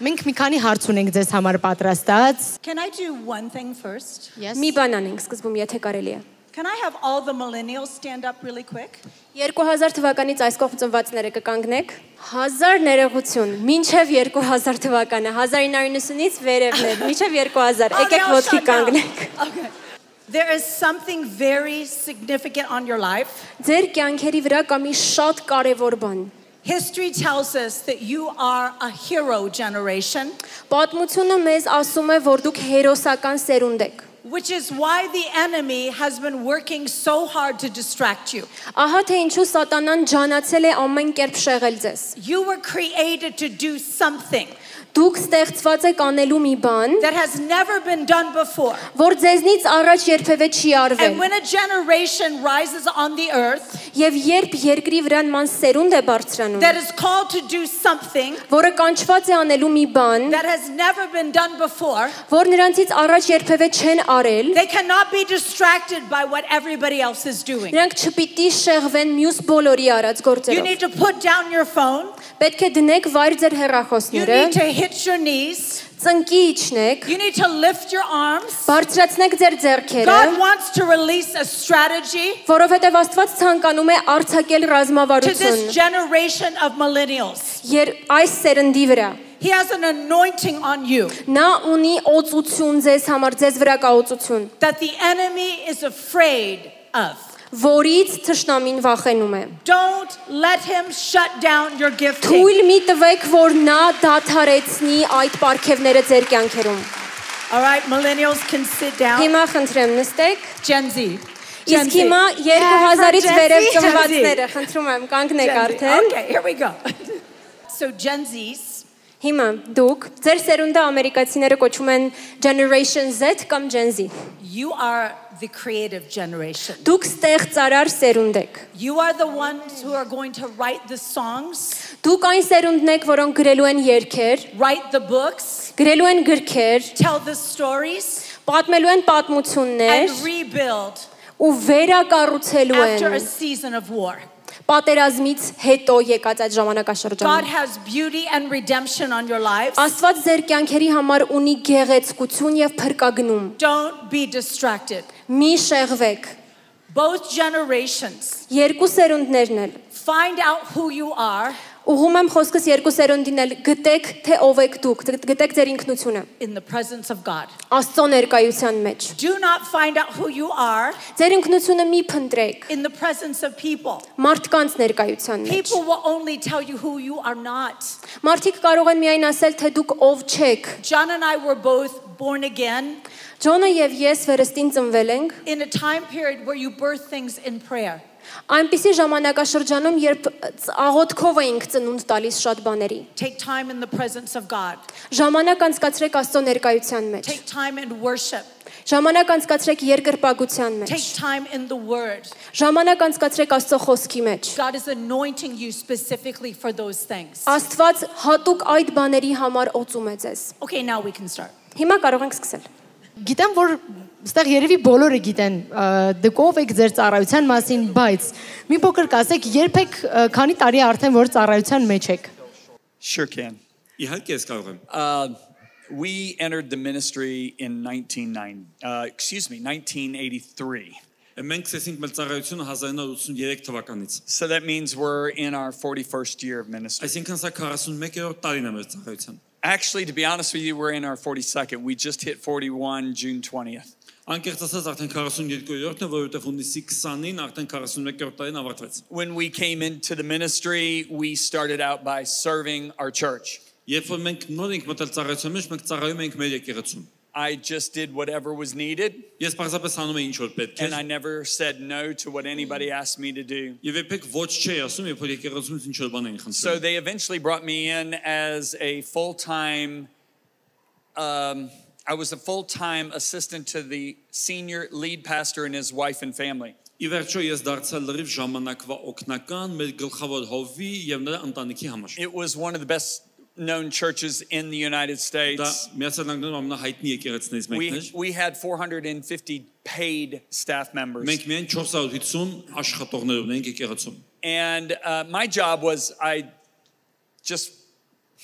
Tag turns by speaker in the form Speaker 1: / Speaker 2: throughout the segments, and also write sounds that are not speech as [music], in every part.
Speaker 1: Մենք մի քանի հարց ունենք ձեզ համար պատրաստած։
Speaker 2: Can I do one thing first?
Speaker 1: Yes.
Speaker 3: Մի բան անենք սկզբում, եթե կարելի է։
Speaker 2: Can I have all the millennials stand up really quick?
Speaker 3: 2000 թվականից այս կողմ ծնվածները կկանգնեք 1000 ներողություն մինչև 2000 թվականը 1990-ից վերևներ մինչև 2000
Speaker 2: Oh,
Speaker 3: եկեք ոտքի կանգնեք
Speaker 2: Okay. There is something very significant on your life.
Speaker 3: Ձեր կյանքերի վրա կա մի շատ կարևոր բան
Speaker 2: History tells us that you are a hero generation,
Speaker 3: Պատմությունը մեզ ասում է, որ դուք հերոսական սերունդ եք։
Speaker 2: which is why the enemy has been working so hard to distract you.
Speaker 3: Ահա թե ինչու սատանան ջանացել է ամեն կերպ շեղել ձեզ։
Speaker 2: You were created to do something
Speaker 3: Դուք ստեղծված եք անելու մի բան,
Speaker 2: that has never been done before.
Speaker 3: որ ձեզնից առաջ երբևէ չի
Speaker 2: And
Speaker 3: արվել։
Speaker 2: when a generation rises on the earth
Speaker 3: Եվ երբ երկրի վրա նման սերունդ է բարձրանում,
Speaker 2: that is called to do something
Speaker 3: որը կանչված է անելու մի բան,
Speaker 2: that has never been done before,
Speaker 3: որ նրանցից առաջ երբևէ չեն արել,
Speaker 2: they cannot be distracted by what everybody else is doing.
Speaker 3: նրանք չպիտի շեղվեն մյուս բոլորի արած
Speaker 2: You
Speaker 3: գործերով։
Speaker 2: need to put down your phone.
Speaker 3: Պետք է դնեք վայր ձեր
Speaker 2: You
Speaker 3: հեռախոսները,
Speaker 2: need to hit your knees.
Speaker 3: ծնկի իջնեք,
Speaker 2: You need to lift your arms.
Speaker 3: բարձրացնեք ձեր ձեռքերը,
Speaker 2: God wants to release a strategy
Speaker 3: որովհետև Աստված ցանկանում է արձակել
Speaker 2: to this
Speaker 3: ռազմավարություն
Speaker 2: generation of millennials.
Speaker 3: եր այս սերնդի վրա։
Speaker 2: He has an anointing on you
Speaker 3: Նա ունի օծություն ձեզ համար, ձեզ վրա կա օծություն,
Speaker 2: that the enemy is afraid of.
Speaker 3: Որից թշնամին վախենում է։
Speaker 2: Don't let him shut down your gifting.
Speaker 3: Թույլ մի տվեք, որ նա դադարեցնի այդ պարգևները ձեր կյանքերում։
Speaker 2: All right, millennials can sit down.
Speaker 3: Հիմա խնդրեմ նստեք։
Speaker 2: Gen Z.
Speaker 3: Իսկ հիմա
Speaker 2: Yeah, from
Speaker 3: 2000-ից
Speaker 2: Gen
Speaker 3: վերև ծնվածները, խնդրում եմ, կանգնեք արդեն։
Speaker 2: Okay, here we go. So Gen Zs,
Speaker 3: Հիմա դուք ձեր սերունդը ամերիկացիները կոչում են Generation Z կամ Gen Z։
Speaker 2: you are the creative generation.
Speaker 3: Դուք ստեղծարար սերունդ եք։
Speaker 2: You are the ones who are going to write the songs,
Speaker 3: Դուք այն սերունդն եք, որոնք գրելու են երգեր,
Speaker 2: write the books,
Speaker 3: գրելու են գրքեր,
Speaker 2: tell the stories,
Speaker 3: պատմելու են պատմություններ
Speaker 2: and rebuild
Speaker 3: ու վերակառուցելու
Speaker 2: after a
Speaker 3: են
Speaker 2: season of war.
Speaker 3: Պատերազմից հետո եկած այդ
Speaker 2: God
Speaker 3: ժամանակաշրջանում։
Speaker 2: has beauty and redemption on your lives.
Speaker 3: Աստված ձեր կյանքերի համար ունի գեղեցկություն եւ փրկագնում։
Speaker 2: Don't be distracted.
Speaker 3: Մի շեղվեք։
Speaker 2: Both generations
Speaker 3: Երկու սերունդներն էլ
Speaker 2: find out who you are
Speaker 3: Ուղում եմ խոսքս երկու սերունդին էլ գտեք թե ով եք դուք, դ- գտեք ձեր ինքնությունը
Speaker 2: in the presence of God.
Speaker 3: Աստծո ներկայության մեջ։
Speaker 2: Do not find out who you are
Speaker 3: Ձեր ինքնությունը մի փնտրեք
Speaker 2: in the presence of people.
Speaker 3: մարդկանց ներկայության մեջ։
Speaker 2: People will only tell you who you are not.
Speaker 3: Մարդիկ կարող են միայն ասել, թե դուք ով չեք։
Speaker 2: John and I were both born again
Speaker 3: Ջոնը եւ ես վերստին ծնվել ենք
Speaker 2: in a time period where you birth things in prayer.
Speaker 3: այնպիսի ժամանակաշրջանում, երբ աղոթքով էինք ծնունդ տալիս շատ բաների։
Speaker 2: Take time in the presence of God.
Speaker 3: Ժամանակ անցկացրեք Աստծո ներկայության մեջ։
Speaker 2: Take time in worship.
Speaker 3: Ժամանակ անցկացրեք երկրպագության մեջ։
Speaker 2: Take time in the word.
Speaker 3: Ժամանակ անցկացրեք Աստծո խոսքի մեջ։
Speaker 2: God is anointing you specifically for those things.
Speaker 3: Աստված հատուկ այդ բաների համար օծում է ձեզ։
Speaker 2: Okay, now we can start.
Speaker 3: Հիմա կարող ենք սկսել։
Speaker 1: Գիտեմ, որ այստեղ երևի բոլորը գիտեն ը, դուք ով եք ձեր ծառայության մասին, բայց մի փոքր կասեք, երբ եք ը, քանի տարի արդեն որ ծառայության մեջ եք։
Speaker 4: Sure can.
Speaker 5: Իհարկե ես կարող եմ։
Speaker 4: Uh, we entered the ministry in 1990, uh, excuse me, 1983.
Speaker 5: Մենք սկսեցինք մեր ծառայությունը 1983 թվականից։
Speaker 4: So that means we're in our 41st year of ministry.
Speaker 5: Այսինքն սա 41-րդ տարին է մեր ծառայության։
Speaker 4: Actually, to be honest with you, we're in our 42nd. We just hit 41 June 20th.
Speaker 5: Անկեղծ ասած արդեն 42-րդն է, որովհետև հունիսի 20-ին արդեն 41-րդ տարին ավարտվեց։
Speaker 4: When we came into the ministry, we started out by serving our church.
Speaker 5: Երբ որ մենք նոր ենք մտել ծառայության մեջ, մենք ծառայում ենք մեր եկեղեցում։
Speaker 4: I just did whatever was needed,
Speaker 5: Ես պարզապես անում եմ ինչ որ պետք է։
Speaker 4: and I never said no to what anybody asked me to do.
Speaker 5: Եվ երբեք ոչ չէի ասում, երբ որ եկեղեցումից ինչ որ բան էին
Speaker 4: So
Speaker 5: խնդրում։
Speaker 4: they eventually brought me in as a full time, um, I was a full time assistant to the senior lead pastor and his wife and family.
Speaker 5: Ի վերջո ես դարձա լրիվ ժամանակվա օկնական մեր գլխավոր հովի եւ նրա ընտանիքի համար։
Speaker 4: It was one of the best known churches in the United
Speaker 5: Դա
Speaker 4: States.
Speaker 5: Միացյալ Նահանգներում ամենահայտնի եկեղեցներից մեկն
Speaker 4: We,
Speaker 5: էր։
Speaker 4: we had 450 paid staff members.
Speaker 5: Մենք միայն 450 աշխատողներ ունենք եկեղեցում։
Speaker 4: And uh, my job was I just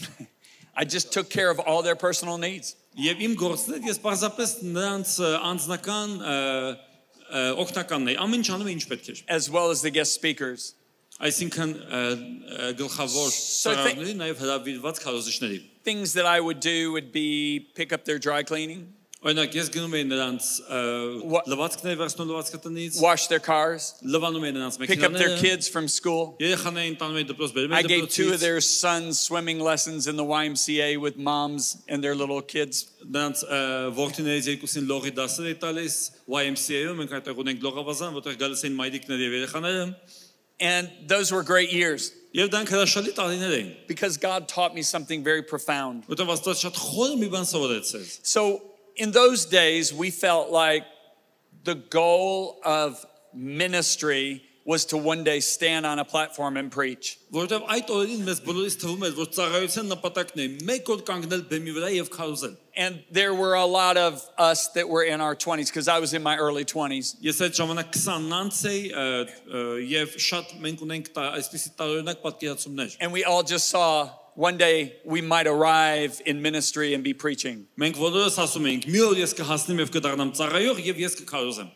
Speaker 4: [laughs] I just took care of all their personal needs.
Speaker 5: Եվ իմ գործն էր ես պարզապես նրանց ը, անձնական ը, ը, օգնականն էի։ Ամեն ինչ անում էի ինչ պետք էր։
Speaker 4: as well as the guest speakers.
Speaker 5: Այսինքն ը, ը, գլխավոր
Speaker 4: So thi-
Speaker 5: ծառաների, նաև հրավիրված քարոզիչների։
Speaker 4: Things that I would do would be pick up their dry cleaning,
Speaker 5: Ойнак јас ги ниц.
Speaker 4: Wash their cars.
Speaker 5: Лава
Speaker 4: Pick up their kids from school.
Speaker 5: Ја прос
Speaker 4: I gave two of their sons swimming lessons in the YMCA with moms and their little kids.
Speaker 5: Данц вортине зел кусин лори даса YMCA вазан.
Speaker 4: And those were great years. Because God taught me something very profound. So in those days, we felt like the goal of ministry was to one day stand on a platform and preach.
Speaker 5: Որովհետև այդ օրերին մեզ բոլորիս թվում էր, որ ծառայության նպատակն է մեկ օր կանգնել բեմի վրա եւ քարոզել։
Speaker 4: And there were a lot of us that were in our 20s because I was in my early 20s.
Speaker 5: Ես այդ ժամանակ 20 անց էի ը, ը, եւ շատ մենք ունենք տա- այսպիսի տարօրինակ պատկերացումներ։
Speaker 4: And we all just saw one day we might arrive in ministry and be preaching.
Speaker 5: Մենք բոլորս ասում էինք՝ մի օր ես կհասնեմ եւ կդառնամ ծառայող եւ ես կքարոզեմ։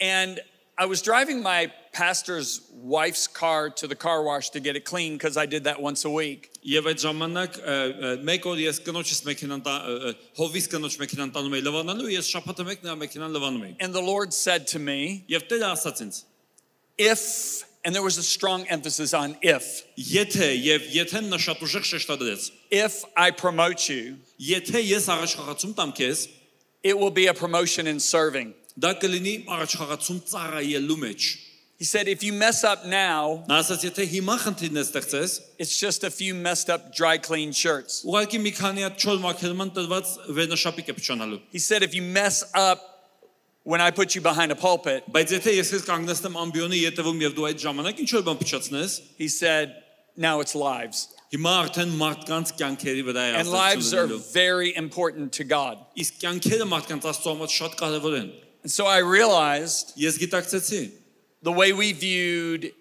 Speaker 4: And I was driving my pastor's wife's car to the car wash to get it clean because I did that once a week.
Speaker 5: Եվ այդ ժամանակ ը, ը, մեկ օր ես կնոջս մեքենան տա ը, ը, հովից կնոջ մեքենան տանում էի լվանալու, ես շաբաթը մեկ նրա մեքենան լվանում էի։
Speaker 4: And the Lord said to me,
Speaker 5: Եվ Տերը ասաց ինձ.
Speaker 4: if, and there was a strong emphasis on if,
Speaker 5: Եթե եւ եթե նա շատ ուժեղ շեշտադրեց,
Speaker 4: if I promote you,
Speaker 5: եթե ես առաջխաղացում տամ քեզ,
Speaker 4: it will be a promotion in serving.
Speaker 5: դա կլինի առաջխաղացում ծառայելու մեջ։
Speaker 4: He said, if you mess up now,
Speaker 5: Նա ասաց, եթե հիմա խնդիրներ ստեղծես,
Speaker 4: it's just a few messed up dry clean shirts.
Speaker 5: ուղղակի մի քանի հատ չոր մաքրման տրված վերնաշապիկ է փչանալու։
Speaker 4: He said, if you mess up when I put you behind a pulpit,
Speaker 5: Բայց եթե ես քեզ կանգնեցնեմ ամբիոնի ետևում եւ դու այդ ժամանակ ինչ որ բան փչացնես,
Speaker 4: he said, now it's lives.
Speaker 5: հիմա արդեն մարդկանց կյանքերի վրա է
Speaker 4: And lives are
Speaker 5: ազդեցություն։
Speaker 4: very important to God.
Speaker 5: Իսկ կյանքերը մարդկանց Աստծո համար շատ կարևոր են։
Speaker 4: And so I realized
Speaker 5: Ես գիտակցեցի,
Speaker 4: the way we viewed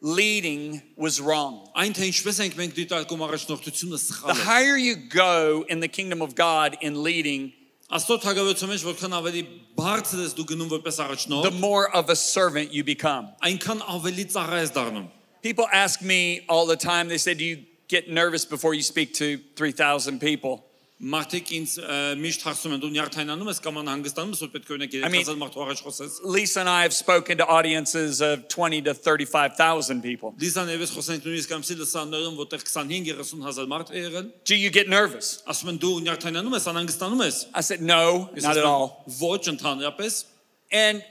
Speaker 4: leading was wrong.
Speaker 5: այն թե ինչպես ենք մենք դիտարկում առաջնորդությունը
Speaker 4: The
Speaker 5: սխալ է։
Speaker 4: higher you go in the kingdom of God in leading,
Speaker 5: Աստծո թագավորության մեջ որքան ավելի բարձր ես դու գնում որպես
Speaker 4: the
Speaker 5: առաջնորդ,
Speaker 4: more of a servant you become.
Speaker 5: այնքան ավելի ծառա ես դառնում։
Speaker 4: People ask me all the time, they say, Do you get nervous before you speak to 3,000 people?
Speaker 5: Մարդիկ ինձ ը, միշտ հարցնում են դու նյարդայնանում ես կամ անհանգստանում ես որ պետք է օրինակ
Speaker 4: I mean-
Speaker 5: 3000 մարդու առաջ խոսես։
Speaker 4: Lisa and I have spoken to audiences of 20 to 35,000 people.
Speaker 5: Լիզան եւս խոսենք նույնիսկ ամսի լսաններում որտեղ 25-30 հազար մարդ է եղել։
Speaker 4: Do you get nervous?
Speaker 5: Ասում են դու նյարդայնանում ես, անհանգստանում ես։
Speaker 4: I said, No,
Speaker 5: Ես
Speaker 4: not at
Speaker 5: ասում եմ,
Speaker 4: all.
Speaker 5: Ոչ ընդհանրապես։
Speaker 4: And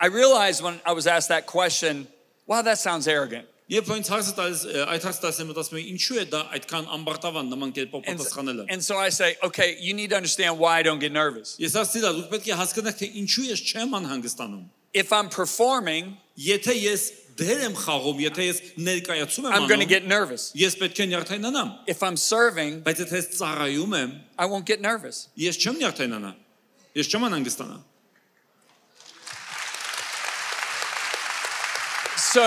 Speaker 4: I realized when I was asked that question, wow, that sounds arrogant.
Speaker 5: Երբ որ ինձ հարցը տալիս, ը, այդ հարցը տալիս եմ մտածում եմ ինչու է դա այդքան ամբարտավան նման կերպով
Speaker 4: And,
Speaker 5: պատասխանելը։
Speaker 4: and so I say, okay, you need to understand why I don't get nervous.
Speaker 5: Ես ասացի դա դուք պետք է հասկանաք թե ինչու ես չեմ անհանգստանում։
Speaker 4: If I'm performing,
Speaker 5: Եթե ես դեր եմ խաղում, եթե ես ներկայացում եմ
Speaker 4: I'm going to
Speaker 5: անում,
Speaker 4: get nervous.
Speaker 5: ես պետք է նյարդայնանամ։
Speaker 4: If I'm serving,
Speaker 5: Բայց եթե ես ծառայում եմ,
Speaker 4: I won't get nervous.
Speaker 5: ես չեմ նյարդայնանա։ Ես չեմ անհանգստանա։
Speaker 4: So,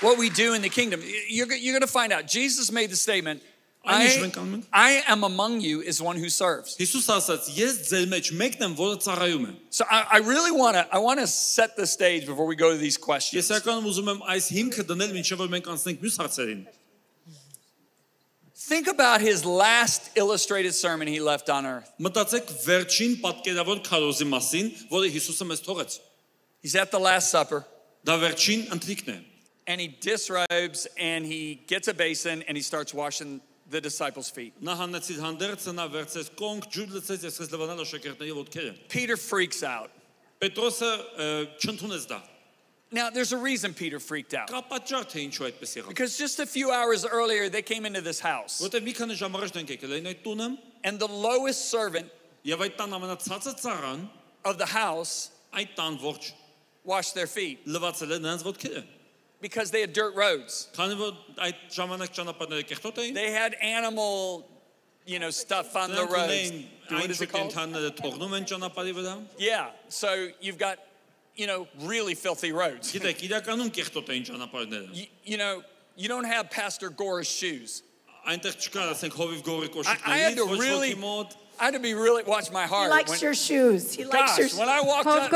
Speaker 4: what we do in the kingdom, you're, you're going to find out. Jesus made the statement,
Speaker 5: Այն ինչ
Speaker 4: I,
Speaker 5: մենք անում ենք։
Speaker 4: I am among you is one who serves.
Speaker 5: Հիսուս ասաց. Ես ձեր մեջ մեկն եմ, որը ծառայում է։
Speaker 4: So I, I really want to I want to set the stage before we go to these questions.
Speaker 5: Ես ականում ուզում եմ այս հիմքը դնել, մինչև որ մենք անցնենք մյուս հարցերին։
Speaker 4: Think about his last illustrated sermon he left on earth.
Speaker 5: Մտածեք վերջին պատկերավոր քարոզի մասին, որը Հիսուսը մեզ թողեց։
Speaker 4: He's at the Last Supper
Speaker 5: Դա վերջին ընթրիկն է։
Speaker 4: and he disrobes and he gets a basin and he starts washing the disciples' feet. Peter freaks out. Now, there's a reason Peter freaked out. Because just a few hours earlier, they came into this house. And the lowest servant of the house washed their feet because they had dirt roads. They had animal, you know, stuff on the roads. Yeah, so you've got, you know, really filthy roads. you, you know, you don't have Pastor Gor's shoes. I, I had to really I had to be really watch my heart.
Speaker 2: He likes
Speaker 4: when,
Speaker 2: your shoes. He likes your
Speaker 4: shoes. when I walked up,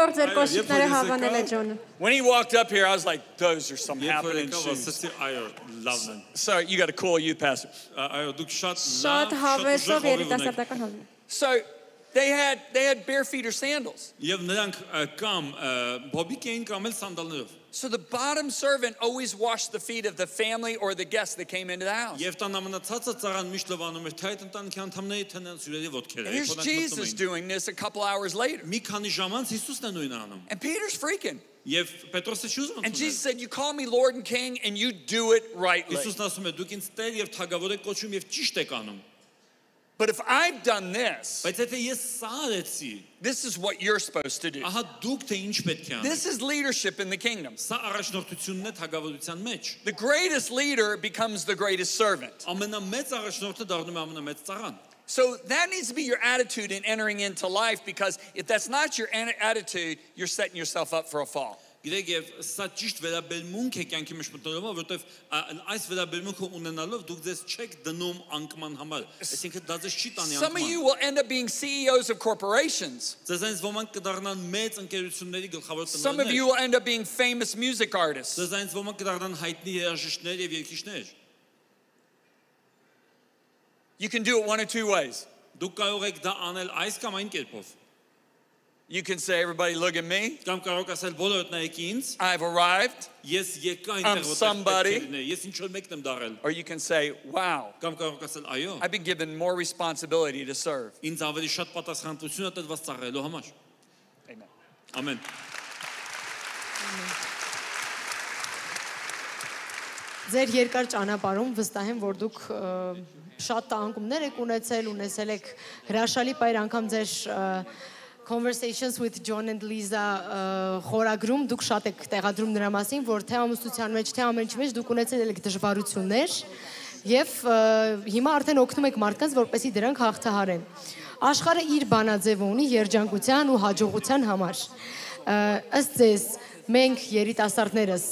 Speaker 4: when he walked up here, I was like, those are some happening shoes. Sorry, you got a cool youth pastor. So they had they had bare feet or sandals.
Speaker 5: Եվ նրանք ա, կամ ա, բոբիկ էին կամ էլ սանդալներով։
Speaker 4: So the bottom servant always washed the feet of the family or the guests that came into the house.
Speaker 5: Եվ տան ամենացածը ծառան միշտ լվանում էր թե այդ ընտանիքի անդամների թե նրանց հյուրերի ոտքերը։
Speaker 4: And here's
Speaker 5: Երբ որ նրանք
Speaker 4: Jesus
Speaker 5: մտնում էին։
Speaker 4: doing this a couple hours later.
Speaker 5: Մի քանի ժամ անց Հիսուսն է նույնը անում։
Speaker 4: And Peter's freaking.
Speaker 5: Եվ Պետրոսը չուզում
Speaker 4: And Jesus
Speaker 5: ընդունել։
Speaker 4: said, You call me Lord and King, and you do it rightly.
Speaker 5: Հիսուսն ասում է դուք ինձ Տեր եւ Թագավոր եք կոչում եւ ճիշտ եք անում։
Speaker 4: But if I've done this, this is what you're supposed to do. This is leadership in the kingdom. The greatest leader becomes the greatest servant. So that needs to be your attitude in entering into life because if that's not your attitude, you're setting yourself up for a fall.
Speaker 5: Գիտեք, եւ սա ճիշտ վերաբերմունք է կյանքի մեջ մտնելով, որովհետեւ այս վերաբերմունքը ունենալով դուք ձեզ չեք դնում անկման համար։ Այսինքն դա ձեզ չի տանի
Speaker 4: Some of you
Speaker 5: անկման։
Speaker 4: will end up being CEOs of corporations.
Speaker 5: Ձեզ այնց ոմանք կդառնան մեծ ընկերությունների գլխավոր
Speaker 4: Some of you
Speaker 5: տնօրեններ։
Speaker 4: will end up being famous music artists.
Speaker 5: Ձեզ այնց ոմանք կդառնան հայտնի երաժիշտներ եւ երգիչներ։
Speaker 4: You can do it one of two ways.
Speaker 5: Դուք կարող եք դա անել այս կամ այն կերպով։
Speaker 4: You can say, Everybody, look at me.
Speaker 5: Կամ կարող asել բոլորդ նայեք ինձ,
Speaker 4: I've arrived.
Speaker 5: ես եկա
Speaker 4: I'm
Speaker 5: այնտեղ
Speaker 4: somebody.
Speaker 5: որտեղ պետք է ես ինչ որ մեկն եմ դարել։
Speaker 4: Or you can say, Wow,
Speaker 5: Կամ կարող ասել, այո,
Speaker 4: I've been given more responsibility to serve.
Speaker 5: ինձ ավելի շատ պատասխանատվություն է տրված ծառայելու համար։
Speaker 4: Amen.
Speaker 5: Ամեն։
Speaker 1: Ձեր երկար ճանապարհում վստահ եմ, որ դուք շատ տանկումներ եք ունեցել, ունեցել եք հրաշալի բայր անգամ ձեր ը, Conversations with John and Lisa ը, խորագրում դուք շատ եք տեղադրում նրա մասին, որ թե ամուսնության մեջ, թե ամեն ինչի մեջ դուք ունեցել եք դժվարություններ եւ հիմա արդեն օգնում եք մարդկանց, որպեսզի դրանք հաղթահարեն։ Աշխարհը իր բանաձևը ունի երջանկության ու հաջողության համար։ Ըստ ձեզ մենք երիտասարդներս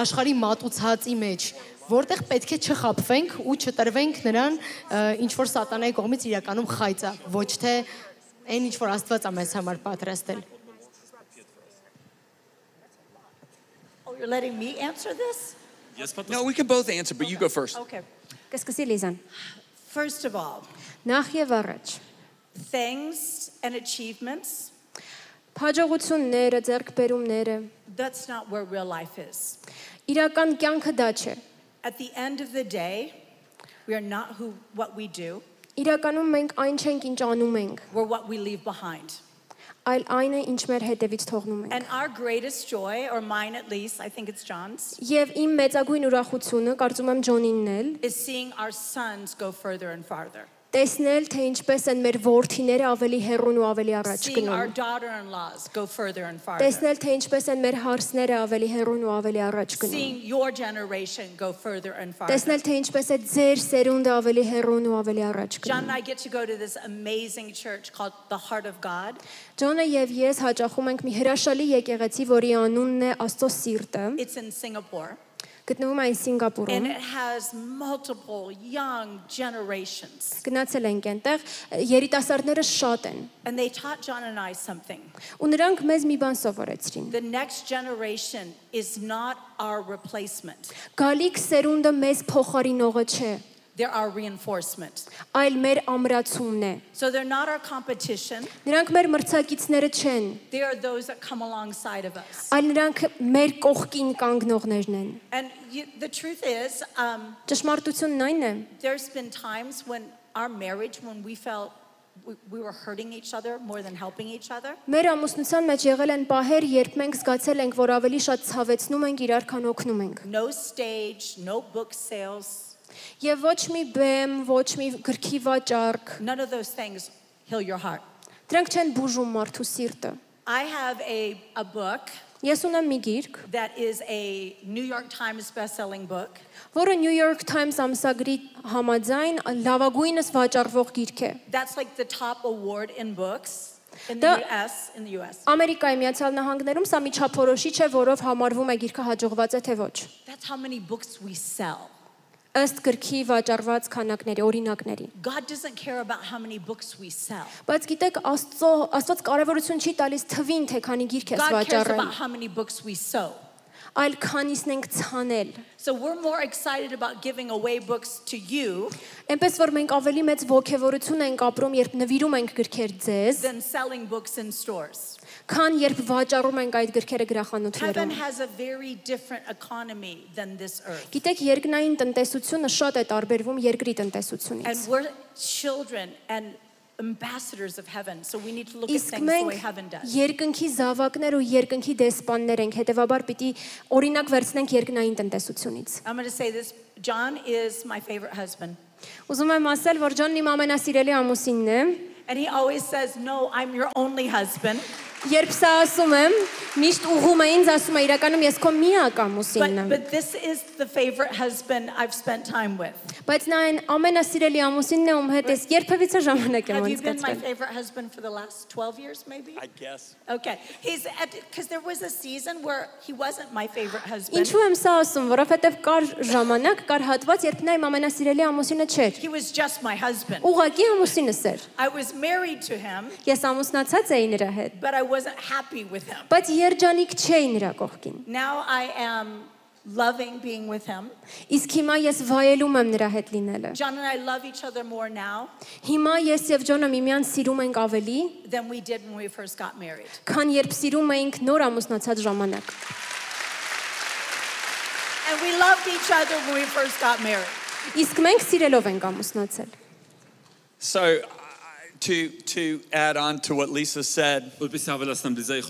Speaker 1: աշխարհի մատուցածի մեջ որտեղ պետք է չխապվենք ու չտրվենք նրան ինչ որ սատանայի կողմից իրականում խայծա, ոչ թե այն ինչ որ Աստված ա մեզ համար պատրաստել։
Speaker 2: Oh, you're letting me answer this?
Speaker 5: Ես
Speaker 4: No,
Speaker 5: պատասխան
Speaker 4: we can both answer, but you go first.
Speaker 2: Okay.
Speaker 3: Կսկսի Լիզան։
Speaker 2: First of all,
Speaker 3: Նախ եւ առաջ
Speaker 2: things and achievements,
Speaker 3: Փաջողությունները, ձեռքբերումները,
Speaker 2: that's not where real life is.
Speaker 3: իրական կյանքը դա չէ։
Speaker 2: At the end of the day, we are not who what we do,
Speaker 3: Իրականում մենք այն չենք, ինչ անում ենք,
Speaker 2: we're what we leave behind.
Speaker 3: այլ այն է, ինչ մեր հետևից թողնում ենք։
Speaker 2: And our greatest joy, or mine at least, I think it's John's,
Speaker 3: Եվ իմ մեծագույն ուրախությունը, կարծում եմ Ջոնինն էլ,
Speaker 2: is seeing our sons go further and farther.
Speaker 3: տեսնել, թե ինչպես են մեր ворթիները ավելի հեռուն ու ավելի առաջ գնում։ Տեսնել, թե ինչպես են մեր հարսները ավելի հեռուն ու ավելի առաջ գնում։ Տեսնել, թե ինչպես է ձեր սերունդը ավելի հեռուն ու ավելի առաջ գնում։
Speaker 2: John and I get to go to this amazing church called the Heart of God.
Speaker 3: John-ը եւ ես հաճախում ենք մի հրաշալի եկեղեցի, որի անունն է Աստծո սիրտը։
Speaker 2: It's in Singapore
Speaker 3: գտնվում այն
Speaker 2: And
Speaker 3: Սինգապուրում։
Speaker 2: it has multiple young generations.
Speaker 3: Գնացել ենք այնտեղ, երիտասարդները շատ են։
Speaker 2: And they taught John and I something.
Speaker 3: Ու նրանք մեզ մի բան սովորեցրին։
Speaker 2: The next generation is not our replacement.
Speaker 3: Գալիք սերունդը մեզ փոխարինողը չէ,
Speaker 2: They're our reinforcement.
Speaker 3: այլ մեր ամրացումն է։
Speaker 2: So they're not our competition.
Speaker 3: Նրանք մեր մրցակիցները չեն,
Speaker 2: They are those that come alongside of us.
Speaker 3: այլ նրանք մեր կողքին կանգնողներն են։
Speaker 2: And you, the truth is, um,
Speaker 3: Ճշմարտությունն այն է,
Speaker 2: there's been times when our marriage, when we felt we, we were hurting each other more than helping each other.
Speaker 3: մեր ամուսնության մեջ եղել են պահեր, երբ մենք զգացել ենք, որ ավելի շատ ցավեցնում ենք, իրար քան օգնում ենք։
Speaker 2: No stage, no book sales,
Speaker 3: Եվ ոչ մի բեմ, ոչ մի գրքի վաճառք,
Speaker 2: none of those things heal your heart.
Speaker 3: դրանք չեն բուժում մարդու սիրտը։
Speaker 2: I have a, a book
Speaker 3: Ես ունեմ մի գիրք,
Speaker 2: that is a New York Times best-selling book.
Speaker 3: որը New York Times ամսագրի համաձայն լավագույնս վաճառվող գիրք է։
Speaker 2: That's like the top award in books in
Speaker 3: The-
Speaker 2: US. In the US,
Speaker 3: Ամերիկայի Միացյալ Նահանգներում սա մի չափորոշիչ է, որով համարվում է գիրքը հաջողված է թե ոչ։
Speaker 2: that's how many books we sell.
Speaker 3: Ըստ գրքի վաճառված քանակների, օրինակների։
Speaker 2: God doesn't care about how many books we sell.
Speaker 3: Բայց գիտեք, Աստծո Աստված կարևորություն չի տալիս թվին, թե քանի գիրք ես
Speaker 2: God cares
Speaker 3: վաճառել,
Speaker 2: about how many books we sow.
Speaker 3: Այլ քանիսն ենք ցանել։
Speaker 2: So we're more excited about giving away books to you
Speaker 3: Էնպես որ մենք ավելի մեծ ողջավորություն ենք ապրում, երբ նվիրում ենք գրքեր ձեզ,
Speaker 2: than selling books in stores.
Speaker 3: քան երբ վաճառում ենք այդ գրքերը
Speaker 2: Heaven
Speaker 3: գրախանութներում։
Speaker 2: has a very different economy than this earth.
Speaker 3: Գիտեք, երկնային տնտեսությունը շատ է տարբերվում երկրի տնտեսությունից։
Speaker 2: And we're children and ambassadors of heaven. So we need to look at
Speaker 3: Իսկ
Speaker 2: things the way heaven does.
Speaker 3: երկնքի զավակներ ու երկնքի դեսպաններ ենք, հետեւաբար պիտի օրինակ վերցնենք երկնային տնտեսությունից։
Speaker 2: I'm going to say this John is my favorite husband.
Speaker 3: Ուզում եմ ասել, որ Ջոնն իմ ամենասիրելի ամուսինն է։
Speaker 2: And he always says, No, I'm your only husband.
Speaker 3: Երբ սա ասում եմ, միշտ ուղում է ինձ ասում է իրականում ես քո միակ ամուսինն եմ։
Speaker 2: but this is the favorite husband I've spent time with.
Speaker 3: Բայց նա այն ամենասիրելի ամուսինն է, ում հետ ես երբևիցե ժամանակ եմ
Speaker 2: Have you been my
Speaker 3: անցկացրել։
Speaker 2: favorite husband for the last 12 years, maybe?
Speaker 4: I guess.
Speaker 2: Okay. He's because there was a season where he wasn't my favorite husband.
Speaker 3: Ինչու եմ սա ասում, որովհետև կար ժամանակ, կար հատված, երբ նա իմ ամենասիրելի ամուսինը չէր։
Speaker 2: He was just my husband.
Speaker 3: Ուղակի ամուսինս էր։
Speaker 2: I was married to him,
Speaker 3: Ես ամուսնացած էի նրա հետ,
Speaker 2: but I wasn't happy with him.
Speaker 3: բայց երջանիկ չէի նրա կողքին։
Speaker 2: Now I am loving being with him.
Speaker 3: Իսկ հիմա ես վայելում եմ նրա հետ լինելը։
Speaker 2: John and I love each other more now
Speaker 3: Հիմա ես եւ Ջոնը միմյանց սիրում ենք ավելի,
Speaker 2: than we did when we first got married.
Speaker 3: քան երբ սիրում էինք նոր ամուսնացած ժամանակ։
Speaker 2: And we loved each other when we first got married.
Speaker 3: Իսկ մենք սիրելով ենք ամուսնացել։
Speaker 4: So, I- to, to add on to what Lisa said.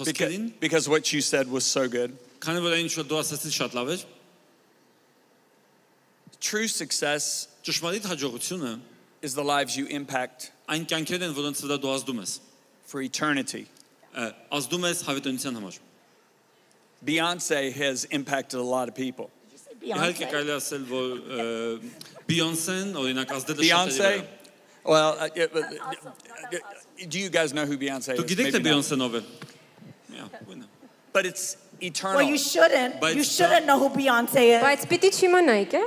Speaker 4: Because, because what you said was so good. True success is the lives you impact for eternity. Beyonce has impacted a lot of people. Beyonce.
Speaker 5: Beyonce
Speaker 4: well, uh, yeah, but- uh, do you guys know who Beyonce
Speaker 5: Դու
Speaker 4: is?
Speaker 5: գիտեք թե
Speaker 4: Maybe not.
Speaker 5: Beyoncé-ն ով է։ Yeah, we know.
Speaker 4: But it's eternal.
Speaker 2: Well, you shouldn't.
Speaker 5: But
Speaker 2: you
Speaker 5: it's
Speaker 2: shouldn't know who Beyonce is.
Speaker 3: Բայց պիտի չիմանայիք, է։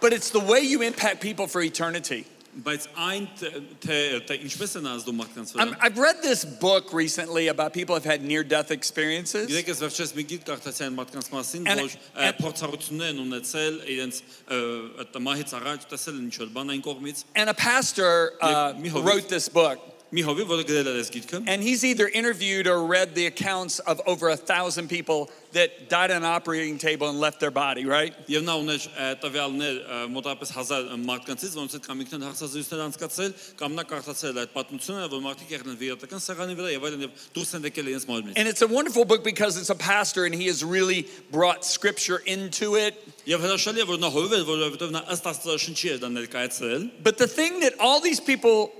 Speaker 4: But it's the way you impact people for eternity.
Speaker 5: Բայց այն թե թե- թե ինչպես են ազդում մարդկանց վրա։
Speaker 4: I'm, I've read this book recently about people who've had near-death experiences.
Speaker 5: Գիտեք, ես վերջերս մի գիրք կարդացի այն մարդկանց մասին,
Speaker 4: And-
Speaker 5: որ ը,
Speaker 4: and-
Speaker 5: փորձառություններ են ունեցել իրենց ը, այդ մահից առաջ տեսել են ինչ որ բան այն կողմից։
Speaker 4: And a pastor uh,
Speaker 5: Yeah, mi hobby.
Speaker 4: wrote this book.
Speaker 5: Մի հովի, որը գրել էր այս գիրքը,
Speaker 4: And he's either interviewed or read the accounts of over a thousand people that died on an operating table and left their body, right?
Speaker 5: եւ նա ուներ ը, տվյալներ ը, մոտավորապես 1000 մարդկանցից, որոնց հետ կամ ինքնին հարցազրույցներ անցկացրել, կամ նա կարդացել այդ պատմությունը, որ մարդիկ եղել են վիրատական սեղանի վրա եւ այլն եւ դուրս են եկել իրենց մարմնից։
Speaker 4: And it's a wonderful book because it's a pastor and he has really brought scripture into it.
Speaker 5: Եվ հրաշալի է, որ նա հովիվ էր, որովհետեւ նա ըստ Աստծաշնչի էր դա ներկայացրել։
Speaker 4: But the thing that all these people,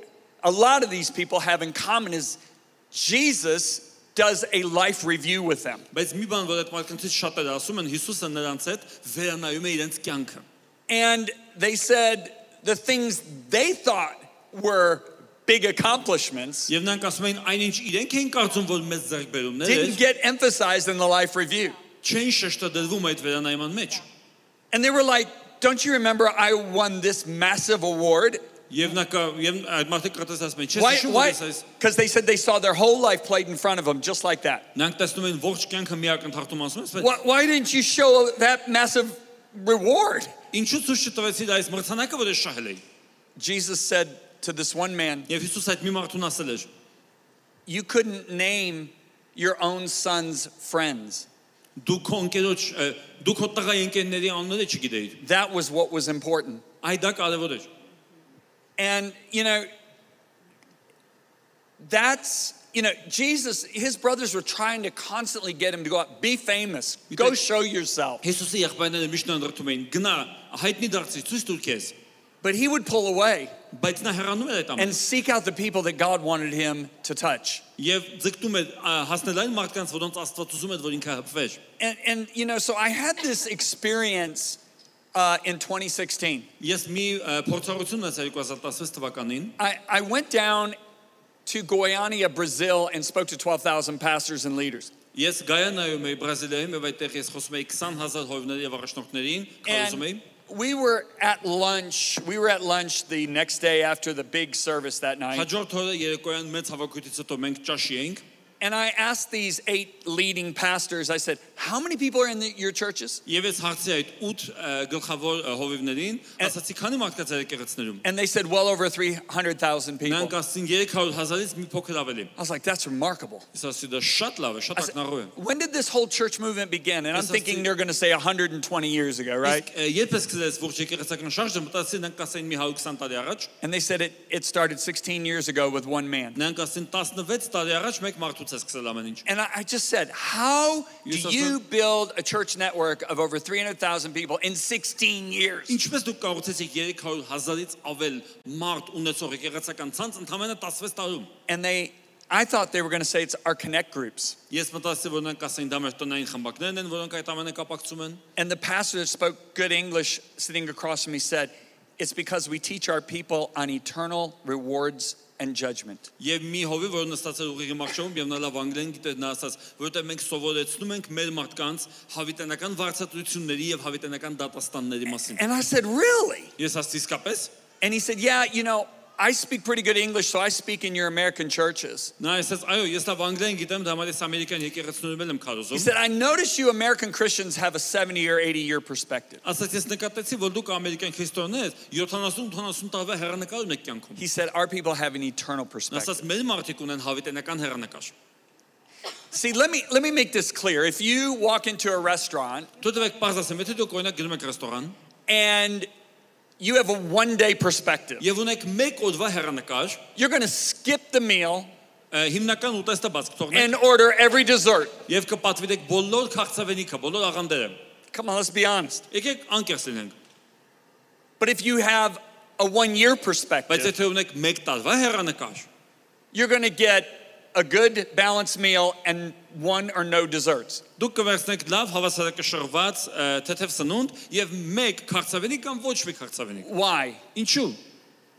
Speaker 4: a lot of these people have in common is Jesus does a life review with them.
Speaker 5: Բայց մի բան, որ այդ մարդկանցից շատերը ասում են, Հիսուսը նրանց հետ վերանայում է իրենց կյանքը։
Speaker 4: And they said the things they thought were big accomplishments
Speaker 5: Եվ նրանք ասում էին, այնինչ իրենք էին կարծում, որ մեծ ձեռքբերումներ
Speaker 4: didn't
Speaker 5: էր,
Speaker 4: get emphasized in the life review.
Speaker 5: չեն շեշտադրվում այդ veranայման մեջ։
Speaker 4: And they were like, Don't you remember I won this massive award? why? Because they said they saw their whole life played in front of them, just like that. Why, why didn't you show that massive reward? Jesus said to this one man, You couldn't name your own son's friends. That was what was important. And, you know, that's, you know, Jesus, his brothers were trying to constantly get him to go out, be famous, go show yourself. But he would pull away and seek out the people that God wanted him to touch. And, and you know, so I had this experience uh, in 2016.
Speaker 5: Ես մի ա, փորձառություն ունեցա 2016 թվականին։
Speaker 4: I, I went down to Goiânia, Brazil, and spoke to 12,000 pastors and leaders.
Speaker 5: Ես Գայանայում էի Բրազիլիայում եւ այդտեղ ես խոսում էի 20000 հովիվների եւ առաջնորդներին, քարոզում էի։
Speaker 4: And we were at lunch. We were at lunch the next day after the big service that night.
Speaker 5: Հաջորդ օրը երեկոյան մեծ հավաքույթից հետո մենք ճաշի էինք
Speaker 4: And I asked these eight leading pastors, I said, How many people are in the, your churches?
Speaker 5: եւ ես հարցի այդ 8 գլխավոր ը, հովիվներին, ասացի քանի մարդ կա ձեր եկեղեցներում։
Speaker 4: And they said, Well over 300,000 people.
Speaker 5: Նրանք ասին 300.000-ից մի փոքր ավելի։
Speaker 4: I was like, That's remarkable.
Speaker 5: Ես ասի դա շատ լավ է, շատ
Speaker 4: I said,
Speaker 5: ակնառու է։
Speaker 4: when did this whole church movement begin? And I'm
Speaker 5: Yes, I
Speaker 4: thinking
Speaker 5: see.
Speaker 4: they're going to say 120 years ago, right?
Speaker 5: Իսկ ը, երբ ես սկսեց ողջ եկեղեցական շարժը, մտածի նրանք կասեն մի 120 տարի առաջ,
Speaker 4: And they said it, it started 16 years ago with one man.
Speaker 5: նրանք ասին 16 տարի առաջ մեկ մարդուց է սկսել ամեն ինչ։
Speaker 4: And I, I just said, How do
Speaker 5: Yes, I
Speaker 4: you
Speaker 5: said-
Speaker 4: build a church network of over 300,000 people in 16 years?
Speaker 5: Ինչպես դուք կառուցեցիք 300.000-ից ավել մարդ ունեցող եկեղեցական ցանց ընդամենը 16 տարում։
Speaker 4: And they, I thought they were going to say it's our connect groups.
Speaker 5: Ես մտածի որ նրանք ասեն դա մեր տնային խմբակներն են, որոնք այդ ամենը կապակցում են։
Speaker 4: And the pastor that spoke good English sitting across from me said, It's because we teach our people on eternal rewards and judgment.
Speaker 5: Եվ մի հովի, որ նստած էր ուղիղի մարշրուտում եւ նա լավ անգլերեն գիտեր, նա ասաց, որովհետեւ մենք սովորեցնում ենք մեր մարդկանց հավիտենական վարձատրությունների եւ հավիտենական դատաստանների մասին։
Speaker 4: And I said, Really?
Speaker 5: Ես ասացի իսկապես
Speaker 4: And he said, Yeah, you know, I speak pretty good English, so I speak in your American churches. He said, I notice you American Christians have a 70 or 80 year perspective. He said, Our people have an eternal perspective. See, let me let me make this clear. If you walk into a restaurant, and you have a one day perspective,
Speaker 5: եւ ունեք մեկ օրվա հեռանկար,
Speaker 4: you're going to skip the meal
Speaker 5: ը, հիմնական ուտեստը բաց կթողնեք
Speaker 4: and order every dessert.
Speaker 5: եւ կպատվիրեք բոլոր քաղցավենիքը, բոլոր աղանդերը։
Speaker 4: Come on, let's be honest.
Speaker 5: Եկեք անկեղծ լինենք։
Speaker 4: But if you have a one year
Speaker 5: Բայց
Speaker 4: perspective,
Speaker 5: եթե ունեք մեկ տարվա հեռանկար,
Speaker 4: you're going to get a good balanced meal and one or no desserts.
Speaker 5: դուք կվերցնեք լավ հավասարակշռված ը, թեթև սնունդ եւ մեկ քաղցավենիք կամ ոչ մի քաղցավենիք։
Speaker 4: Why?
Speaker 5: Ինչու՞։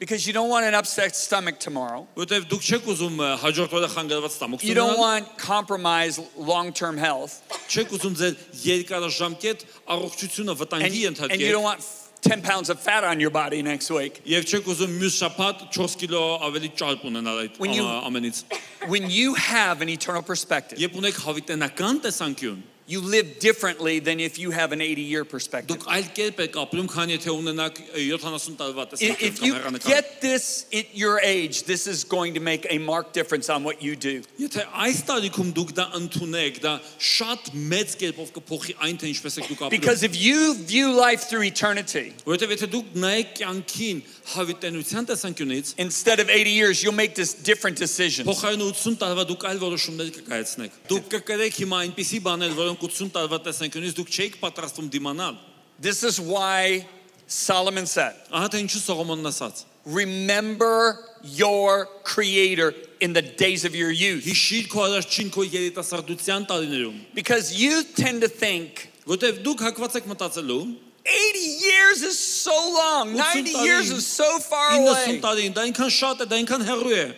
Speaker 4: Because you don't want an upset stomach tomorrow.
Speaker 5: Որտեվ դուք չեք ուզում ը, հաջորդ օրը խանգարված ստամոք
Speaker 4: You don't
Speaker 5: ունենալ,
Speaker 4: want compromise long term health.
Speaker 5: չեք ուզում ձեր երկարաժամկետ առողջությունը
Speaker 4: And,
Speaker 5: վտանգի
Speaker 4: and you don't
Speaker 5: ենթարկել
Speaker 4: want 10 pounds of fat on your body next week.
Speaker 5: եւ չեք ուզում մյուս շաբաթ 4 կիլո ավելի ճարպ ունենալ այդ
Speaker 4: When you-
Speaker 5: ա- ամենից։
Speaker 4: When you have an eternal perspective,
Speaker 5: Երբ ունեք հավիտենական տեսանկյուն,
Speaker 4: you live differently than if you have an 80 year perspective.
Speaker 5: դուք այլ կերպ եք ապրում, քան եթե ունենաք 70 տարվա
Speaker 4: I-
Speaker 5: տեսանկյուն
Speaker 4: If
Speaker 5: կամ
Speaker 4: you
Speaker 5: հեռանկար։
Speaker 4: get this at your age, this is going to make a marked difference on what you do.
Speaker 5: Եթե այս տարիքում դուք դա ընդունեք, դա շատ մեծ կերպով կփոխի այն թե ինչպես եք դուք ապրում։
Speaker 4: Because if you view life through eternity,
Speaker 5: Որովհետև եթե դուք նայեք կյանքին հավիտենության տեսանկյունից,
Speaker 4: instead of 80 years, you'll make this different decisions.
Speaker 5: փոխարեն 80 տարվա դուք այլ որոշումներ կկայացնեք։ Դուք կկրեք հիմա այնպիսի բաներ, որոնք 80 տարվա տեսանկյունից դուք չէիք պատրաստվում դիմանալ։
Speaker 4: This is why Solomon said,
Speaker 5: Ահա թե ինչու Սողոմոնն ասաց.
Speaker 4: Remember your Creator in the days of your youth.
Speaker 5: Հիշիր քո առաջին քո երիտասարդության տարիներում,
Speaker 4: Because you tend to think
Speaker 5: որովհետև դուք հակված եք մտածելու
Speaker 4: 80 years is so long, 90 years is so far
Speaker 5: 90
Speaker 4: away.
Speaker 5: տարին, դա այնքան շատ է, դա այնքան հեռու է։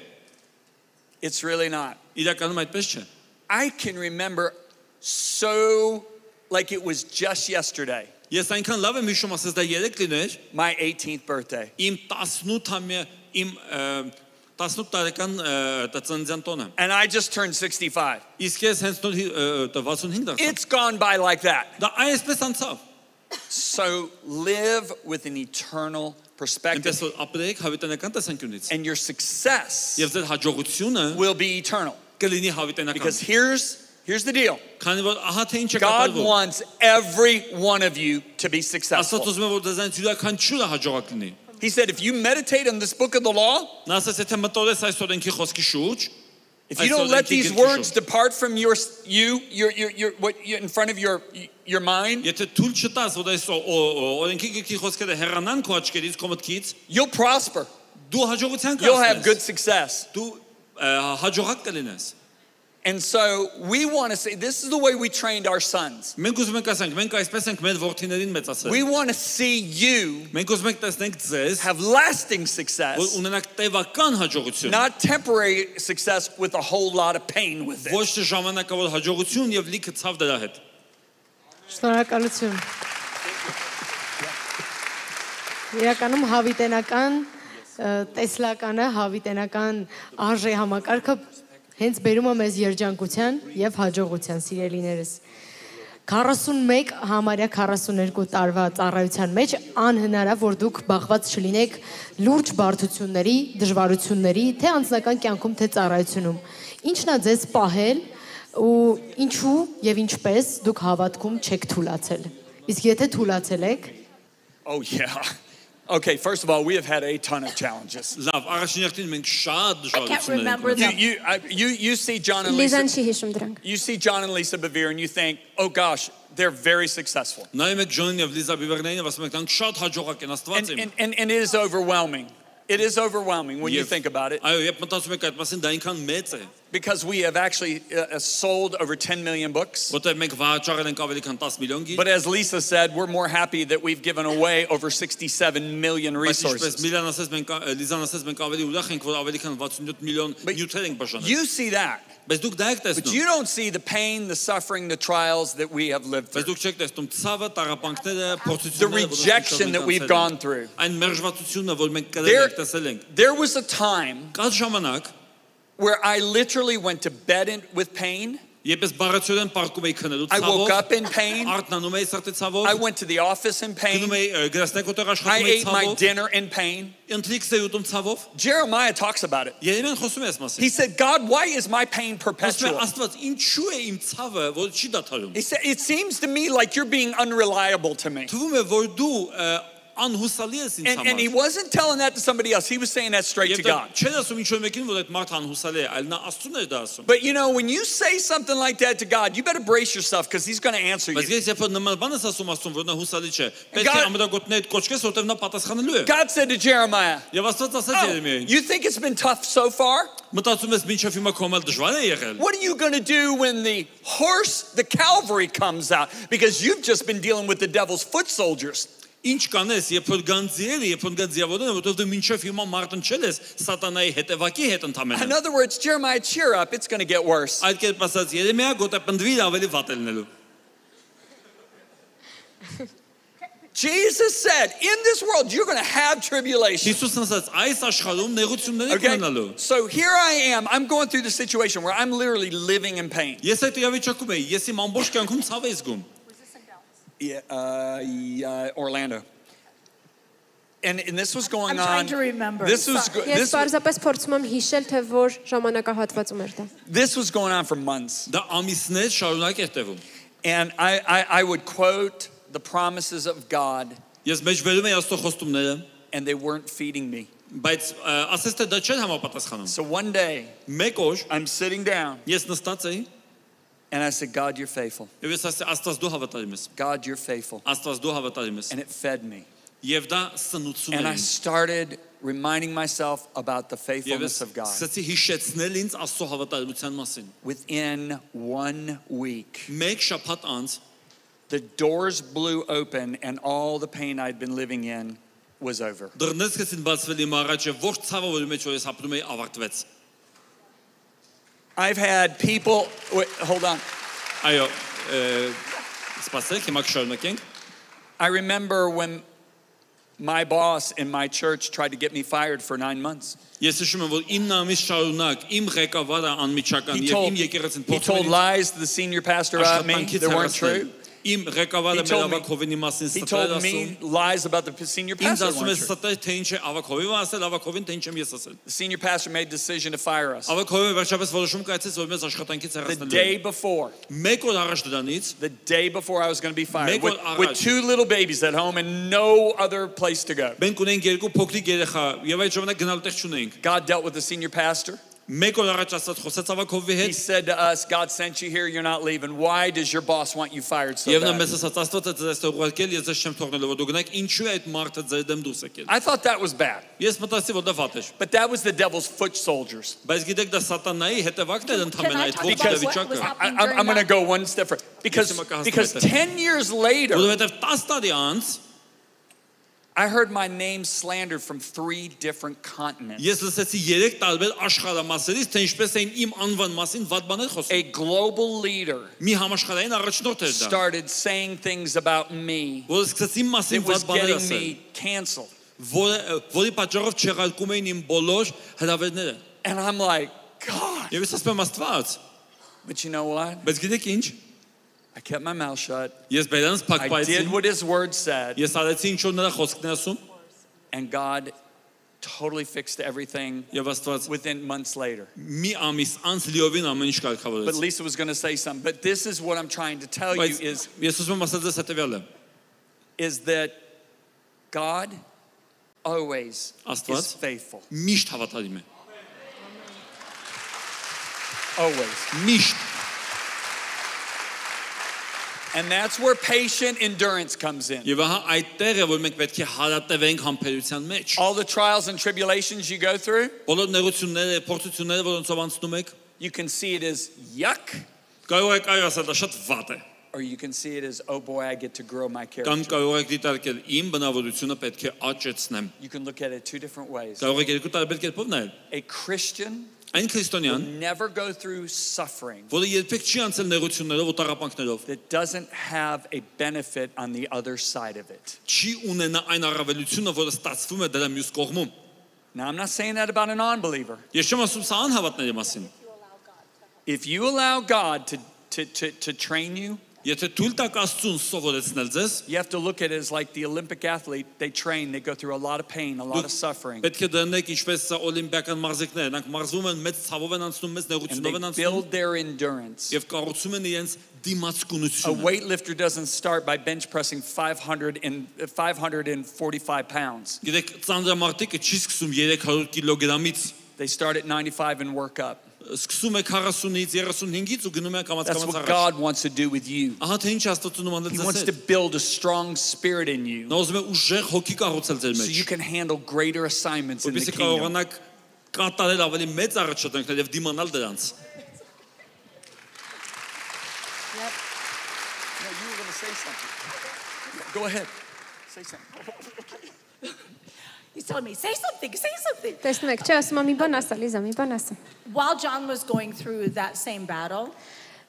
Speaker 4: It's really not.
Speaker 5: Իրականում այդպես չէ։
Speaker 4: I can remember so like it was just yesterday,
Speaker 5: Ես այնքան լավ եմ հիշում, ասես դա 3 լիներ,
Speaker 4: my 18th birthday.
Speaker 5: իմ 18-ամյա իմ ը, 18 տարեկան ը, տ- ծննդյան տոնը։
Speaker 4: And I just turned 65.
Speaker 5: Իսկ ես հենց նոր հի- ը, տ- 65 դարձա։
Speaker 4: It's gone by like that.
Speaker 5: Դա այսպես անցավ։
Speaker 4: So live with an eternal perspective,
Speaker 5: Այնպես որ ապրեք հավիտենական տեսանկյունից։
Speaker 4: and your success
Speaker 5: Եվ ձեր հաջողությունը
Speaker 4: will be eternal.
Speaker 5: կլինի հավիտենական։
Speaker 4: Because here's here's the deal.
Speaker 5: Քանի որ ահա թե ինչ է
Speaker 4: God
Speaker 5: կատարվում։
Speaker 4: wants every one of you to be
Speaker 5: Աստված
Speaker 4: successful.
Speaker 5: ուզում է որ դեզանից յուրաքանչյուրը հաջողակ լինի։
Speaker 4: He said, if you meditate on this book of the law, if you
Speaker 5: I
Speaker 4: don't
Speaker 5: saw
Speaker 4: let
Speaker 5: that
Speaker 4: these
Speaker 5: he
Speaker 4: words
Speaker 5: did
Speaker 4: depart from your you, your your your what you in front of your your mind,
Speaker 5: եթե թույլ չտաս, որ այս օ- օ- օ- օրենքի գրքի խոսքերը հեռանան քո աչքերից, քո մտքից,
Speaker 4: you'll prosper.
Speaker 5: դու հաջողության
Speaker 4: You'll have good
Speaker 5: կհասնես։
Speaker 4: success.
Speaker 5: Դու ը, հաջողակ կլինես։
Speaker 4: And so we want to say, this is the way we trained our sons.
Speaker 5: Մենք ուզում ենք ասենք, մենք այսպես ենք մեր որդիներին մեծացել։
Speaker 4: We want to see you
Speaker 5: Մենք ուզում ենք տեսնենք ձեզ,
Speaker 4: have lasting
Speaker 5: որ
Speaker 4: success,
Speaker 5: ունենաք տևական հաջողություն։
Speaker 4: not temporary success with a whole lot of pain with it.
Speaker 5: Ոչ թե ժամանակավոր հաջողություն եւ լիքը ցավ դրա հետ։
Speaker 1: Շնորհակալություն։ Իրականում հավիտենական ը, տեսլականը, հավիտենական արժե համակարգը հենց բերում է մեզ երջանկության եւ հաջողության սիրելիներս։ 41 համարյա 42 տարվա ծառայության մեջ անհնար է որ դուք բախված չլինեք լուրջ բարդությունների, դժվարությունների, թե անձնական կյանքում, թե ծառայությունում։ Ինչն է ձեզ պահել ու ինչու եւ ինչպես դուք հավատքում չեք թուլացել։ Իսկ եթե թուլացել եք,
Speaker 4: Oh, yeah. Okay, first of all, we have had a ton of challenges.
Speaker 2: I can't remember them.
Speaker 4: You, you, you, you see John and Lisa. You see John and Lisa Bevere and you think, oh gosh, they're very successful. And, and, and it is overwhelming. It is overwhelming when you think about it. Because we have actually uh, uh, sold over 10 million books. But as Lisa said, we're more happy that we've given away over 67 million resources. But you see that. But you don't see the pain, the suffering, the trials that we have lived through. The rejection that we've gone through. There, there was a time where I literally went to bed in, with pain.
Speaker 5: երբ ես բառացիորեն պարկում էի քնելու
Speaker 4: I woke
Speaker 5: ցավով,
Speaker 4: up in pain.
Speaker 5: արթնանում էի սրտի ցավով,
Speaker 4: I went to the office in
Speaker 5: գնում
Speaker 4: pain.
Speaker 5: էի գրասնեկոտեղ
Speaker 4: I
Speaker 5: աշխատում էի
Speaker 4: ate my
Speaker 5: ցավով,
Speaker 4: dinner in pain.
Speaker 5: ընթրիքս էի ուտում ցավով։
Speaker 4: Jeremiah talks about it.
Speaker 5: Երեմիան խոսում է այս մասին։
Speaker 4: He said, God, why is my pain
Speaker 5: Ասում է
Speaker 4: perpetual?
Speaker 5: Աստված, ինչու է իմ ցավը, որ չի դադարում։
Speaker 4: He said, It seems to me like you're being unreliable to me.
Speaker 5: Թվում է, որ դու
Speaker 4: and. And he wasn't telling that to somebody else. He was saying that straight to God. But you know, when you say something like that to God, you better brace yourself because he's going to answer you. God, God said to Jeremiah, oh, you think it's been tough so far? What are you going to do when the horse, the Calvary comes out? Because you've just been dealing with the devil's foot soldiers.
Speaker 5: Ինչ կանես, երբ որ գանձիերը, երբ որ գանձիավորները, որովհետև դու մինչև հիմա մարտնչել ես սատանայի հետևակի հետ
Speaker 4: In
Speaker 5: ընդամենը։
Speaker 4: other words, Jeremiah, cheer up. It's going to get worse.
Speaker 5: Այդ կերպ ասած Երեմիա գոտե պնդվիր ավելի վատ է լինելու։
Speaker 4: Jesus said, In this world, you're going to have tribulation.
Speaker 5: Հիսուսն ասաց, այս աշխարհում նեղություններ եք
Speaker 4: Okay?
Speaker 5: ունենալու։
Speaker 4: So here I am. I'm going through the situation where I'm literally living in pain. Yeah, uh, yeah, Orlando. And, and this was going
Speaker 2: I'm trying
Speaker 4: on.
Speaker 2: to remember.
Speaker 4: This was go-
Speaker 3: Ես
Speaker 4: this,
Speaker 3: պարզապես փորձում եմ հիշել, թե որ ժամանակահատվածում էր դա։
Speaker 4: this was going on for months.
Speaker 5: Դա ամիսներ շարունակ էր տևում։
Speaker 4: And I, I, I would quote the promises of God,
Speaker 5: Ես մեջ վերում եի Աստծո խոստումները,
Speaker 4: and they weren't feeding me.
Speaker 5: բայց ը, ասես թե դա չէր համապատասխանում։
Speaker 4: So one day,
Speaker 5: Մեկ օր
Speaker 4: I'm sitting down,
Speaker 5: ես նստած էի
Speaker 4: and I said, God, you're faithful.
Speaker 5: եւ ես ասացի Աստված դու հավատարիմ ես։
Speaker 4: God, you're faithful.
Speaker 5: Աստված դու հավատարիմ ես։
Speaker 4: And it fed me.
Speaker 5: Եվ դա սնուցում
Speaker 4: And
Speaker 5: է
Speaker 4: I
Speaker 5: ինձ։
Speaker 4: started reminding myself about the
Speaker 5: Եվ ես
Speaker 4: faithfulness of God.
Speaker 5: սկսեցի հիշեցնել ինձ Աստծո հավատարմության մասին։
Speaker 4: Within one week,
Speaker 5: Մեկ շաբաթ անց
Speaker 4: the doors blew open, and all the pain I'd been living in was over.
Speaker 5: դռներս սկսեցին բացվել իմ առաջ եւ ողջ ցավը, որի մեջ որ ես ապրում էի, ավարտվեց։
Speaker 4: I've had people. Wait, hold on. I remember when my boss in my church tried to get me fired for nine months. He told, he told lies to the senior pastor about me that weren't true
Speaker 5: Իմ ղեկավարը
Speaker 4: He
Speaker 5: մեր
Speaker 4: told me-
Speaker 5: ավակովինի մասին
Speaker 4: He
Speaker 5: ստեր
Speaker 4: told
Speaker 5: ասում։
Speaker 4: me lies about the senior
Speaker 5: Ինձ
Speaker 4: pastor.
Speaker 5: ասում է
Speaker 4: weren't true.
Speaker 5: ստեր թե ինչ է ավակովին ասել, ավակովին թե ինչ եմ ես ասել։
Speaker 4: The senior pastor made a decision to fire us.
Speaker 5: Ավակովը վերջապես որոշում կայացեց, որ մեզ աշխատանքից
Speaker 4: The
Speaker 5: հեռացնելու
Speaker 4: day
Speaker 5: է։
Speaker 4: before,
Speaker 5: Մեկ օր առաջ դրանից
Speaker 4: the day before I was going to be fired,
Speaker 5: Մեկ
Speaker 4: with,
Speaker 5: օր
Speaker 4: with
Speaker 5: առաջ։
Speaker 4: two little babies at home and no other place to go.
Speaker 5: մենք ունենք երկու փոքրիկ երեխա եւ այդ ժամանակ գնալ տեղ չունենք։
Speaker 4: God dealt with the senior pastor. He said to us, God sent you here, you're not leaving. Why does your boss want you fired so bad? I thought that was bad. But that was the devil's foot soldiers.
Speaker 5: Can, because
Speaker 2: I,
Speaker 4: I'm going to go one step further. Because, because 10 years later, I heard my name slandered from three different continents.
Speaker 5: ես լսեցի 3 տարբեր աշխարհամասերից, թե ինչպես էին իմ անվան մասին վատ բաներ խոսում։
Speaker 4: A global leader
Speaker 5: Մի համաշխարհային առաջնորդ էր դա,
Speaker 4: started saying things about me
Speaker 5: որը սկսեց իմ մասին
Speaker 4: that was
Speaker 5: վատ բաներ
Speaker 4: getting
Speaker 5: ասել,
Speaker 4: me canceled.
Speaker 5: որը որի պատճառով չեղարկում էին իմ բոլոր հրավերները։
Speaker 4: And I'm like, God.
Speaker 5: Եվ ես ասում եմ Աստված,
Speaker 4: But you know what?
Speaker 5: բայց գիտեք ինչ,
Speaker 4: I kept my mouth shut.
Speaker 5: ես բերանս փակ
Speaker 4: I
Speaker 5: պայեցի,
Speaker 4: did what his word said.
Speaker 5: ես արեցի ինչ որ նրա խոսքն է ասում,
Speaker 4: And God totally fixed everything
Speaker 5: եւ Աստված
Speaker 4: within months later.
Speaker 5: մի ամիս անց լիովին ամեն ինչ
Speaker 4: But
Speaker 5: կարգավորեց։
Speaker 4: Lisa was going to say something. But this is what I'm trying to tell you
Speaker 5: Բայց
Speaker 4: is,
Speaker 5: ես ուզում եմ ասել ձեզ հետևյալը.
Speaker 4: is that God always is
Speaker 5: Աստված
Speaker 4: faithful.
Speaker 5: միշտ հավատարիմ է։
Speaker 4: Always.
Speaker 5: Միշտ
Speaker 4: And that's where patient endurance comes in.
Speaker 5: Եվ ահա այդտեղ է որ մենք պետք է հարատևենք համբերության մեջ։
Speaker 4: All the trials and tribulations you go through,
Speaker 5: Բոլոր նեղությունները, փորձությունները, որոնցով անցնում եք,
Speaker 4: you can see it as yuck,
Speaker 5: կարող եք այր ասել, դա շատ վատ է։
Speaker 4: or you can see it as, oh boy, I get to grow my
Speaker 5: Կամ
Speaker 4: character.
Speaker 5: կարող եք դիտարկել իմ բնավորությունը պետք է աճեցնեմ։
Speaker 4: You can look at it two different ways.
Speaker 5: Կարող եք երկու տարբեր կերպով նայել։
Speaker 4: A Christian
Speaker 5: Այն
Speaker 4: will
Speaker 5: քրիստոնյան,
Speaker 4: never go through suffering
Speaker 5: որը երբեք չի անցել նեղություններով ու տառապանքներով,
Speaker 4: that doesn't have a benefit on the other side of it.
Speaker 5: չի ունենա այն առավելությունը, որը ստացվում է դրա մյուս կողմում։
Speaker 4: Now, I'm not saying that about an unbeliever.
Speaker 5: Ես չեմ ասում սա անհավատների մասին։
Speaker 4: If you allow God to, to, to, to train you,
Speaker 5: Եթե թույլ տակ Աստծուն սովորեցնել ձեզ,
Speaker 4: you have to look at it as like the Olympic athlete. They train, they go through a lot of pain, a lot of suffering,
Speaker 5: պետք է դրանեք ինչպես սա օլիմպիական մարզիկները, նրանք մարզվում են մեծ ցավով են անցնում, մեծ
Speaker 4: and
Speaker 5: նեղությունով են
Speaker 4: they
Speaker 5: անցնում
Speaker 4: build their endurance.
Speaker 5: եւ կառուցում են իրենց
Speaker 4: A
Speaker 5: դիմացկունությունը։
Speaker 4: weightlifter doesn't start by bench pressing 500 and, 545 pounds.
Speaker 5: Գիտեք, ծանրամարտիկը չի սկսում 300 կիլոգրամից,
Speaker 4: They start at 95 and work up.
Speaker 5: սկսում է 40-ից 35-ից ու գնում է
Speaker 4: That's
Speaker 5: կամաց-կամաց
Speaker 4: what
Speaker 5: առաջ։
Speaker 4: God wants to do with you.
Speaker 5: Ահա թե ինչ Աստծուն ումանել
Speaker 4: He
Speaker 5: ձեզ
Speaker 4: wants to
Speaker 5: հետ։
Speaker 4: build a strong spirit in you
Speaker 5: Նա ուզում է ուժեղ հոգի կառուցել ձեր
Speaker 4: so
Speaker 5: մեջ,
Speaker 4: you can handle greater assignments in the
Speaker 5: որովհետեւ
Speaker 4: kingdom.
Speaker 5: կարողանաք կատարել ավելի մեծ առաջադրանքներ եւ դիմանալ դրանց։
Speaker 4: No, you were going to say something. Go ahead. Say something.
Speaker 2: He's telling me, say something, say something.
Speaker 3: Տեսնում եք, չէ, ասում եմ մի բան ասա, Լիզա, մի բան ասա։
Speaker 2: While John was going through that same battle,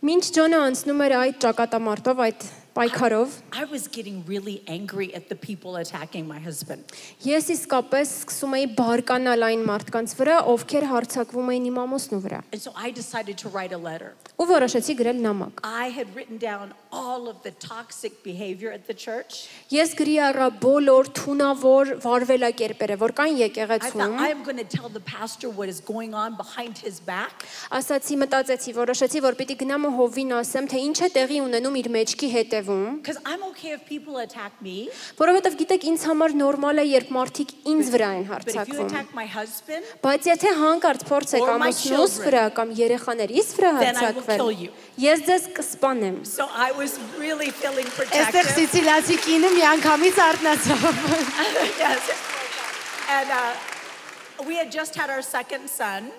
Speaker 3: Մինչ Ջոնը անցնում էր այդ ճակատամարտով, այդ պայքարով,
Speaker 2: I was getting really angry at the people attacking my husband.
Speaker 3: ես իսկապես սկսում էի բարկանալ այն մարդկանց վրա, ովքեր հարցակվում էին իմ ամուսնու վրա։
Speaker 2: And so I decided to write a letter.
Speaker 3: Ու որոշեցի գրել նամակ։
Speaker 2: I had written down all of the toxic behavior at the church.
Speaker 3: Ես գրի առա բոլոր թունավոր վարվելակերպերը, որ կան եկեղեցում,
Speaker 2: I am going to tell the pastor what is going on behind his back.
Speaker 3: ասացի, մտածեցի, որոշեցի, որ պիտի գնամ ու հովին ասեմ, թե ինչ է տեղի ունենում իր մեջքի հետևում,
Speaker 2: Because I'm okay if people attack me,
Speaker 3: որովհետև գիտեք, ինձ համար նորմալ է, երբ մարդիկ ինձ վրա են
Speaker 2: but if you
Speaker 3: հարցակվում։
Speaker 2: attack my husband,
Speaker 3: Բայց եթե հանկարծ փորձեք
Speaker 2: Or my
Speaker 3: ամուսնուս
Speaker 2: children.
Speaker 3: վրա կամ երեխաներիս վրա
Speaker 2: Then I will kill
Speaker 3: հարցակվել,
Speaker 2: you.
Speaker 3: ես ձեզ կսպանեմ։
Speaker 2: so I was really feeling
Speaker 1: Այստեղ
Speaker 2: protective.
Speaker 1: սիցիլացի կինը միանգամից արթնացավ։ [laughs]
Speaker 2: yes. And uh, we had just had our second son,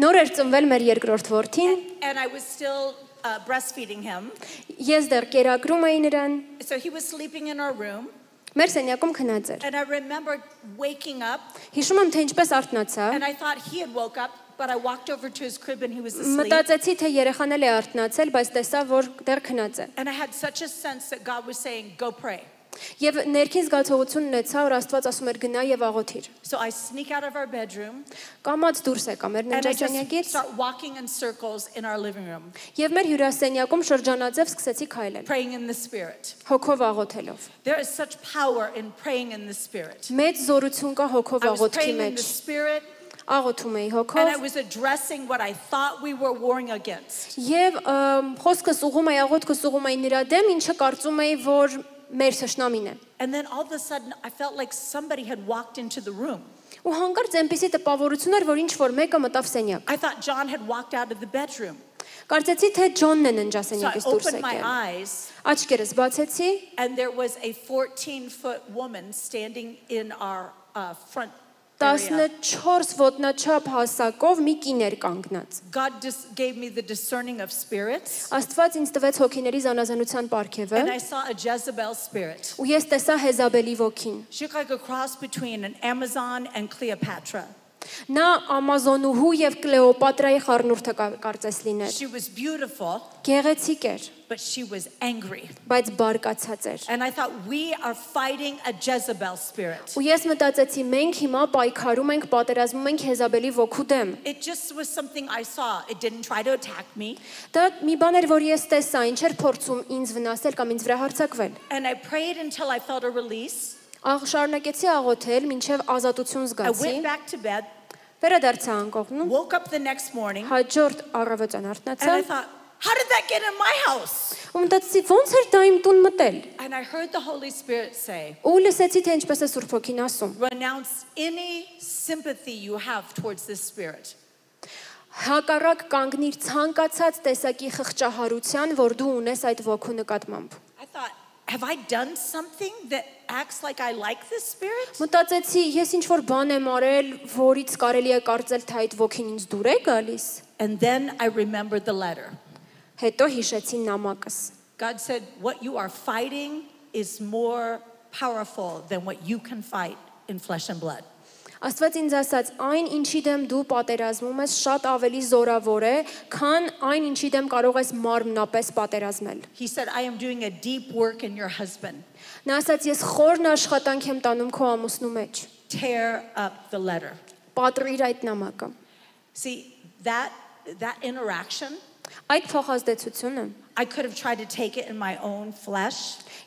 Speaker 3: Նոր էր ծնվել մեր երկրորդ որդին,
Speaker 2: and I was still uh, breastfeeding him.
Speaker 3: ես դեռ կերակրում էի նրան,
Speaker 2: So he was sleeping in our room,
Speaker 3: մեր սենյակում քնած էր։
Speaker 2: and I remember waking up,
Speaker 3: Հիշում եմ, թե ինչպես արթնացա։
Speaker 2: and I thought he had woke up, but I walked over to his crib and he was asleep.
Speaker 3: Մտածեցի, թե երեխան էլ է արթնացել, բայց տեսա, որ դեռ քնած է։
Speaker 2: And I had such a sense that God was saying, Go pray.
Speaker 3: Եվ ներքին զգացողություն ունեցա, որ Աստված ասում էր գնա եւ աղոթիր։
Speaker 2: So I sneak out of our bedroom
Speaker 3: Կամած դուրս եկա մեր ննջասենյակից
Speaker 2: start walking in circles in our living room,
Speaker 3: եւ մեր հյուրասենյակում շրջանաձև սկսեցի քայլել,
Speaker 2: praying in the Spirit.
Speaker 3: հոգով աղոթելով։
Speaker 2: There is such power in praying in the Spirit.
Speaker 3: Մեծ զորություն կա հոգով աղոթքի մեջ։ Աղոթում էի
Speaker 2: and I
Speaker 3: հոգով
Speaker 2: was addressing what I thought we were warring against.
Speaker 3: ըմ, խոսքս ուղում էի աղոթքս ուղում էի նրա դեմ, ինչը կարծում էի, որ մեր ճշնամին է։
Speaker 2: And then all of a sudden, I felt like somebody had walked into the room.
Speaker 3: Ու հանկարծ այնպեսի տպավորություն էր, որ ինչ որ մեկը մտավ սենյակ։
Speaker 2: I thought John had walked out of the bedroom.
Speaker 3: Կարծեցի թե Ջոնն է
Speaker 2: So I
Speaker 3: ննջասենյակից դուրս
Speaker 2: opened my
Speaker 3: եկել։
Speaker 2: eyes,
Speaker 3: Աչքերս բացեցի,
Speaker 2: and there was a 14 foot woman standing in our uh, front area.
Speaker 3: 14 ոտնաչափ հասակով մի կին էր կանգնած։
Speaker 2: God just gave me the discerning of spirits,
Speaker 3: Աստված ինձ տվեց հոգիների զանազանության պարգևը,
Speaker 2: and I saw a Jezebel spirit.
Speaker 3: ու ես տեսա Հեզաբելի ոգին։
Speaker 2: She looked like a cross between an Amazon and Cleopatra.
Speaker 3: Նա Ամազոնուհու եւ Կլեոպատրայի խառնուրդը կա- կարծես լիներ։
Speaker 2: She was beautiful,
Speaker 3: Գեղեցիկ էր,
Speaker 2: but she was angry.
Speaker 3: բայց բարկացած էր։
Speaker 2: And I thought, we are fighting a Jezebel spirit.
Speaker 3: Ու ես մտածեցի, մենք հիմա պայքարում ենք, պատերազմում ենք Հեզաբելի ոգու դեմ։
Speaker 2: It just was something I saw. It didn't try to attack me.
Speaker 3: Դա մի բան էր, որ ես տեսա, ինչ էր փորձում ինձ վնասել կամ ինձ վրա հարձակվել։
Speaker 2: And I prayed until I felt a release.
Speaker 3: Աղ շարունակեցի աղոթել, մինչև ազատություն
Speaker 2: I
Speaker 3: զգացի։
Speaker 2: went back to bed,
Speaker 3: Վերադարձա անկողնում։
Speaker 2: woke up the next morning,
Speaker 3: Հաջորդ առավոտյան
Speaker 2: and
Speaker 3: արթնացա
Speaker 2: I thought, how did that get in my house?
Speaker 3: ու մտածեցի ո՞նց էր դա իմ տուն մտել։
Speaker 2: And I heard the Holy Spirit say,
Speaker 3: Ու լսեցի թե ինչպես է Սուրբ Հոգին ասում։
Speaker 2: renounce any sympathy you have towards this spirit.
Speaker 3: Հակառակ կանգնիր ցանկացած տեսակի խղճահարության, որ դու ունես այդ ոգու նկատմամբ։
Speaker 2: have I done something that acts like I like this spirit?
Speaker 3: Մտածեցի, ես ինչ որ բան եմ արել, որից կարելի է կարծել թե այդ ոգին ինձ դուր է գալիս։
Speaker 2: And then I remembered the letter.
Speaker 3: Հետո հիշեցի նամակս։
Speaker 2: God said, what you are fighting is more powerful than what you can fight in flesh and blood.
Speaker 3: Աստված ինձ ասաց, այն ինչի դեմ դու պատերազմում ես, շատ ավելի զորավոր է, քան այն ինչի դեմ կարող ես մարմնապես պատերազմել։
Speaker 2: He said, I am doing a deep work in your husband.
Speaker 3: Նա ասաց, ես խորն աշխատանք եմ տանում քո ամուսնու մեջ։
Speaker 2: Tear up the letter.
Speaker 3: Պատրիր այդ նամակը։
Speaker 2: See, that, that interaction,
Speaker 3: Այդ փոխազդեցությունը
Speaker 2: I could have tried to take it in my own flesh,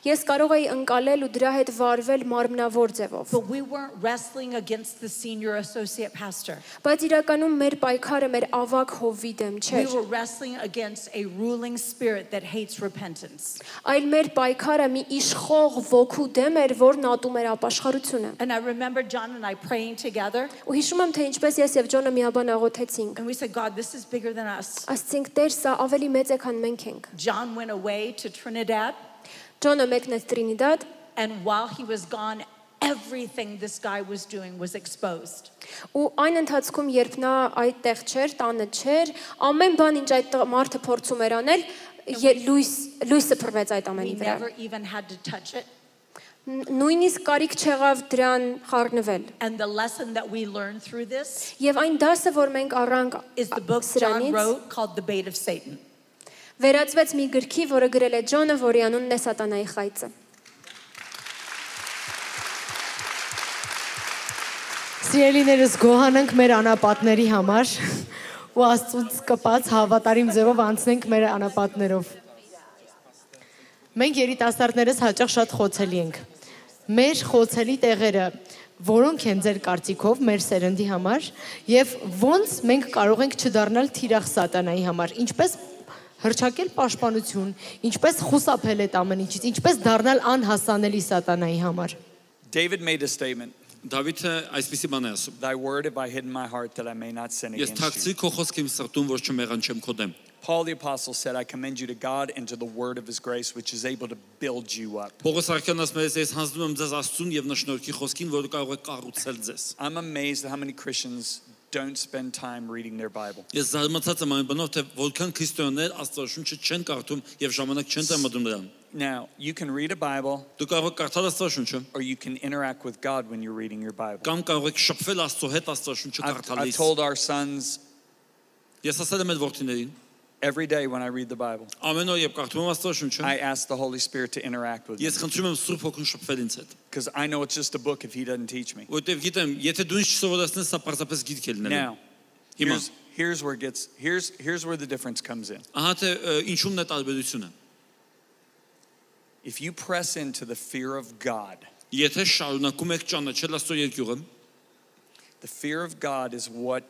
Speaker 3: ես կարող էի ընկալել ու դրա հետ վարվել մարմնավոր ձևով։
Speaker 2: but we weren't wrestling against the senior associate pastor.
Speaker 3: Բայց իրականում մեր պայքարը մեր ավակ հովի դեմ
Speaker 2: We
Speaker 3: չէր,
Speaker 2: were wrestling against a ruling spirit that hates repentance.
Speaker 3: այլ մեր պայքարը մի իշխող ոգու դեմ էր, որն ատում էր ապաշխարությունը։
Speaker 2: And I remember John and I praying together,
Speaker 3: Ու հիշում եմ, թե ինչպես ես եւ Ջոնը միաբան աղոթեցինք։
Speaker 2: and we said, God, this is bigger than us.
Speaker 3: Ասցինք, Տեր, սա ավելի մեծ է, քան մենք ենք։
Speaker 2: John went away to Trinidad,
Speaker 3: Ջոնը մեկնեց Տրինիդադ,
Speaker 2: and while he was gone, everything this guy was doing was exposed.
Speaker 3: ու այն ընթացքում, երբ նա այդտեղ չէր, տանը չէր, ամեն բան, ինչ այդ տղ- մարդը փորձում էր անել, ե- լույս լույսը փռվեց այդ
Speaker 2: We
Speaker 3: ամենի վրա։
Speaker 2: never even had to touch it.
Speaker 3: Ն- Նույնիսկ կարիք չեղավ դրան խառնվել։
Speaker 2: And the lesson that we learned through this
Speaker 3: Եվ այն դասը, որ մենք առանք
Speaker 2: is the book John
Speaker 3: սրանից,
Speaker 2: wrote called The Bait of Satan.
Speaker 3: Վերածվեց մի գրքի, որը գրել է Ջոնը, որի անունն է Սատանայի խայծը։
Speaker 1: Սիրելիներս գոհանանք մեր անապատների համար ու Աստծուց կպած հավատարիմ ձևով անցնենք մեր անապատներով։ Մենք երիտասարդներս հաճախ շատ խոցելի ենք։ Մեր խոցելի տեղերը որոնք են ձեր կարծիքով մեր սերնդի համար եւ ոնց մենք կարող ենք չդառնալ թիրախ սատանայի համար ինչպես հրճակել պաշտպանություն ինչպես խուսափել այդ ամեն ինչից ինչպես դառնալ անհասանելի սատանայի համար
Speaker 4: David made a statement
Speaker 5: Դավիթը այսպեսի բան է ասում.
Speaker 4: Thy word have I hidden in my heart that I may not sin
Speaker 5: Ես
Speaker 4: against you.
Speaker 5: թաքցրի քո խոսքը իմ սրտում, որ չմեղանչեմ քո դեմ։
Speaker 4: Paul the apostle said, I commend you to God and to the word of his grace, which is able to build you up.
Speaker 5: Պողոս Արքյանն ասում է, ես հանձնում եմ ձեզ Աստծուն եւ նշնորհքի խոսքին, որը կարող է կառուցել ձեզ։
Speaker 4: I'm amazed at how many Christians don't spend time reading their Bible.
Speaker 5: Ես զարմացած եմ այն բանով, թե որքան քրիստոնյաներ Աստվածաշունչը չեն կարդում եւ ժամանակ չեն տրամադրում նրան։
Speaker 4: Now, you can read a Bible
Speaker 5: Դու կարող ես կարդալ Աստվածաշունչը
Speaker 4: or you can interact with God when you're reading your Bible.
Speaker 5: կամ կարող ես շփվել Աստծո հետ Աստվածաշունչը
Speaker 4: I've, I've
Speaker 5: կարդալիս։
Speaker 4: told our sons
Speaker 5: Ես ասել եմ այդ որդիներին,
Speaker 4: every day when I read the Bible,
Speaker 5: ամեն օր երբ կարդում եմ Աստվածաշունչը,
Speaker 4: I ask the Holy Spirit to interact with me
Speaker 5: ես խնդրում եմ Սուրբ Հոգուն շփվել ինձ հետ։
Speaker 4: because I know it's just a book if He doesn't teach me.
Speaker 5: Որտեվ գիտեմ, եթե դու ինձ չսովորեցնես, սա պարզապես գիրք է լինելու։
Speaker 4: Now,
Speaker 5: Հիմա
Speaker 4: here's, here's where it gets here's here's where the difference comes in.
Speaker 5: ահա թե ը, ինչումն է տարբերությունը։
Speaker 4: If you press into the fear of God,
Speaker 5: Եթե շարունակում եք ճանաչել Աստծո երկյուղը,
Speaker 4: the fear of God is what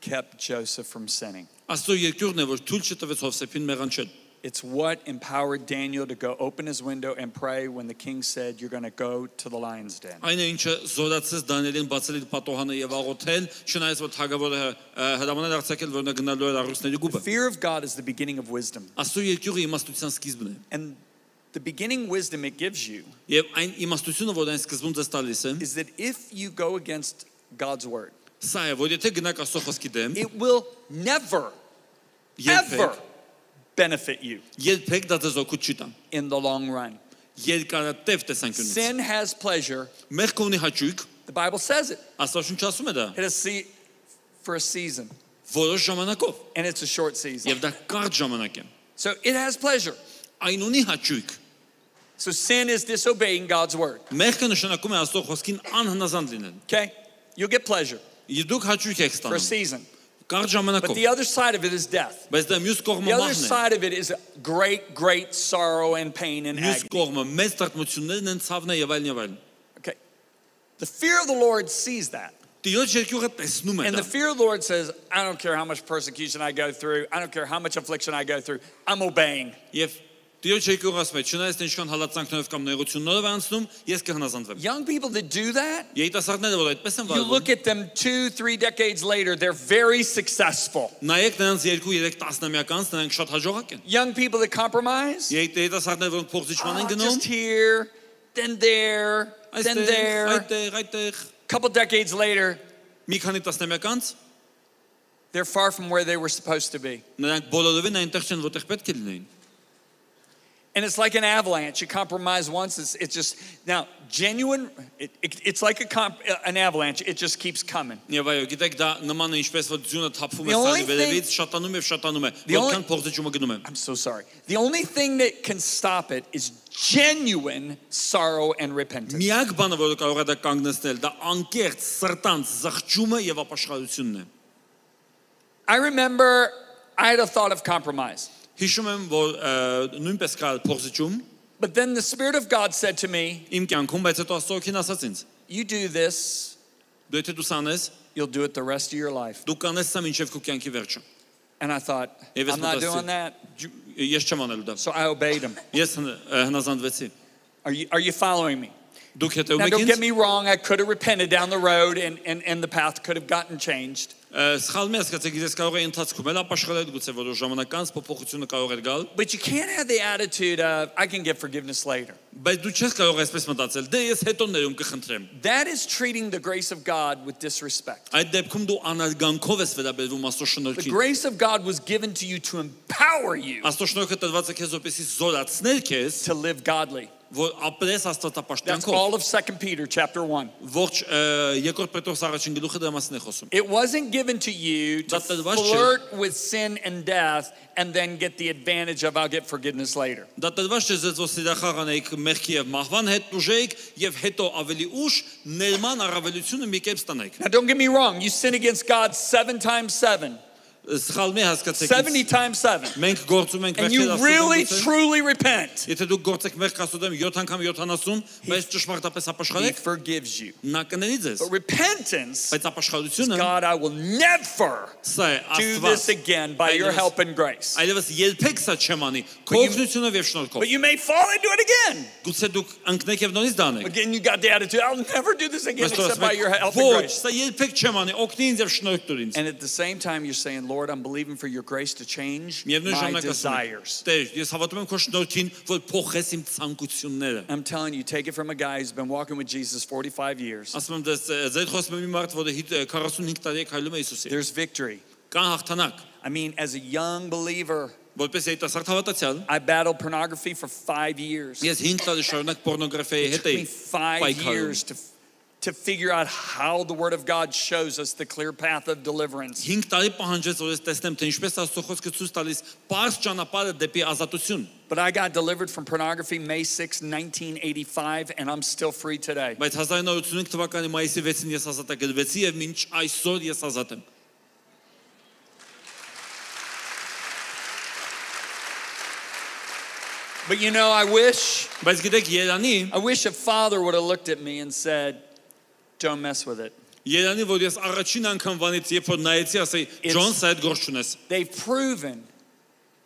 Speaker 4: kept Joseph from sinning.
Speaker 5: Աստծո երկյուղն է, որ թույլ չտվեց Հովսեփին մեղանչել։
Speaker 4: It's what empowered Daniel to go open his window and pray when the king said, You're going to go to the lion's den.
Speaker 5: Այն է ինչը զորացեց Դանիելին բացել իր պատոհանը եւ աղոթել, չնայած որ թագավորը ը, հրամաներ արձակել, որ նա գնալու էր առուստների գուբը։
Speaker 4: Fear of God is the beginning of wisdom.
Speaker 5: Աստծո երկյուղը իմաստության սկիզբն է։
Speaker 4: And the beginning wisdom it gives you
Speaker 5: Եվ այն իմաստությունը, որ այն սկզբում ձեզ տալիս է,
Speaker 4: is that if you go against God's word, it will never, ever benefit you.
Speaker 5: Jedpek.
Speaker 4: In the long run. Sin has pleasure. The Bible says it.
Speaker 5: Asta shun času meda.
Speaker 4: It is see for a season.
Speaker 5: Voroš.
Speaker 4: And it's a short season.
Speaker 5: Jevda.
Speaker 4: So it has pleasure. So sin is disobeying God's word. Okay? You'll get pleasure.
Speaker 5: Եվ դուք հաճույք եք
Speaker 4: for a
Speaker 5: ստանում։
Speaker 4: season.
Speaker 5: Կարճ
Speaker 4: But
Speaker 5: ժամանակով։
Speaker 4: the other side of it is death.
Speaker 5: Բայց դա մյուս կողմը
Speaker 4: The other
Speaker 5: մահն է։
Speaker 4: side of it is great, great sorrow and pain and
Speaker 5: Մյուս
Speaker 4: agony.
Speaker 5: կողմը մեծ տրտմություններն են, ցավն է եւ այլն եւ այլն։
Speaker 4: Okay. The fear of the Lord sees that.
Speaker 5: Տիրոջ երկյուղը տեսնում է
Speaker 4: And
Speaker 5: դա։
Speaker 4: the fear of the Lord says, I don't care how much persecution I go through, I don't care how much affliction I go through, I'm obeying.
Speaker 5: Եւ Տիրոջ երկյուղը ասում է, չնայած թե ինչքան հալածանքներով կամ նեղություններով է անցնում, ես կհնազանդվեմ։
Speaker 4: Young people that do that,
Speaker 5: Երիտասարդները որ այդպես են
Speaker 4: you look
Speaker 5: վարվում,
Speaker 4: at them two, three decades later, they're very successful.
Speaker 5: նայեք նրանց 2-3 տասնամյակ անց նրանք շատ հաջողակ են։
Speaker 4: Young people that compromise,
Speaker 5: Երիտ- Երիտասարդները որոնք փոխզիջման
Speaker 4: oh,
Speaker 5: են գնում,
Speaker 4: just here, then there, then
Speaker 5: այստեղ,
Speaker 4: there.
Speaker 5: այդտեղ, այդտեղ,
Speaker 4: couple decades later,
Speaker 5: մի քանի տասնամյակ անց
Speaker 4: they're far from where they were supposed to be.
Speaker 5: նրանք բոլորովին այնտեղ չեն, որտեղ պետք է լինեին։
Speaker 4: And it's like an avalanche. You compromise once, it's, it's just, now, genuine, it, it- it's like a comp, an avalanche, it just keeps coming.
Speaker 5: Եվ այո, գիտեք, դա նման է ինչպես որ ձյունը թափվում է
Speaker 4: The only
Speaker 5: սալի վերևից, շատանում եւ շատանում է,
Speaker 4: The only-
Speaker 5: որքան փոխզիջումը գնում է։
Speaker 4: I'm so sorry. The only thing that can stop it is genuine sorrow and repentance.
Speaker 5: Միակ բանը, որը կարող է դա կանգնեցնել, դա անկեղծ սրտանց զղջումը եւ ապաշխարությունն է։
Speaker 4: I remember I had a thought of compromise.
Speaker 5: Հիշում եմ, որ ը, նույնպես կա փոխզիջում
Speaker 4: But then the Spirit of God said to me,
Speaker 5: իմ կյանքում, բայց հետո Աստծո օքին ասաց ինձ.
Speaker 4: You do this,
Speaker 5: Դու եթե դու սանես,
Speaker 4: you'll do it the rest of your life.
Speaker 5: դու կանես սա մինչև քո կյանքի վերջը։
Speaker 4: And I thought,
Speaker 5: Եվ ես
Speaker 4: I'm not
Speaker 5: մտածեցի,
Speaker 4: doing that.
Speaker 5: «Ջու- Ես չեմ անելու դա։
Speaker 4: So I obeyed him.
Speaker 5: Ես հն- ը, հնազանդվեցի։
Speaker 4: Are you, are you following me?
Speaker 5: Դուք հետևում
Speaker 4: Now,
Speaker 5: եք
Speaker 4: don't get
Speaker 5: ինձ։
Speaker 4: me wrong, I could have repented down the road and, and, and the path could have gotten changed.
Speaker 5: Ը, Սխալ մի հասկացեք, ես կարող եմ ընթացքում էլ ապաշխարել գուցե որոշ ժամանակ անց փոփոխությունը կարող էր գալ,
Speaker 4: But you can't have the attitude of, I can get forgiveness later.
Speaker 5: բայց դու չես կարող այսպես մտածել։ Դե ես հետո ներում կխնդրեմ։
Speaker 4: That is treating the grace of God with disrespect.
Speaker 5: Այդ դեպքում դու անարգանքով ես վերաբերվում Աստծո
Speaker 4: The
Speaker 5: շնորհքին։
Speaker 4: grace of God was given to you to empower you
Speaker 5: Աստծո շնորհքը տրված է քեզ որպեսզի զորացնել քեզ,
Speaker 4: to live godly.
Speaker 5: որ ապրես
Speaker 4: That's
Speaker 5: Աստվածապաշտանքով։
Speaker 4: all of 2 Peter chapter 1.
Speaker 5: Ողջ ը, երկրորդ Պետրոս առաջին գլուխը դրա մասին է խոսում։
Speaker 4: It wasn't given to you to
Speaker 5: That was true.
Speaker 4: flirt with sin and death and then get the advantage of I'll get forgiveness later.
Speaker 5: Դա տրված չէ ձեզ որ սիրախաղ անեիք մեղքի եւ մահվան հետ ուժեիք եւ հետո ավելի ուշ ներման առավելությունը մի կերպ ստանայիք։
Speaker 4: Now don't get me wrong, you sin against God 7 times 7. 70 times 7. And you really truly repent. He forgives you. But repentance
Speaker 5: is
Speaker 4: God, I will never do this again by your help and grace. But you, but you may fall into it again. Again, you got the attitude, I'll never do this again except by your help and grace. And at the same time, you're saying, Lord, I'm believing for your grace to change my desires. I'm telling you, take it from a guy who's been walking with Jesus 45 years. There's victory. I mean, as a young believer, I battled pornography for five years. It five years to to figure out how the word of God shows us the clear path of deliverance.
Speaker 5: տարի պահանջեց որ ես տեսնեմ թե ինչպես Աստուծո ցույց տալիս ճանապարհը դեպի ազատություն։
Speaker 4: But I got delivered from pornography May 6, 1985 and I'm still free today.
Speaker 5: But 1985 թվականի մայիսի
Speaker 4: But you know, I wish. I wish a father would have looked at me and said, "Don't mess with it."
Speaker 5: Երանի, որ ես առաջին անգամ վանից երբ որ նայեցի, ասեի,
Speaker 4: It's-
Speaker 5: Ջոն, սա այդ գործ չունես։
Speaker 4: They've proven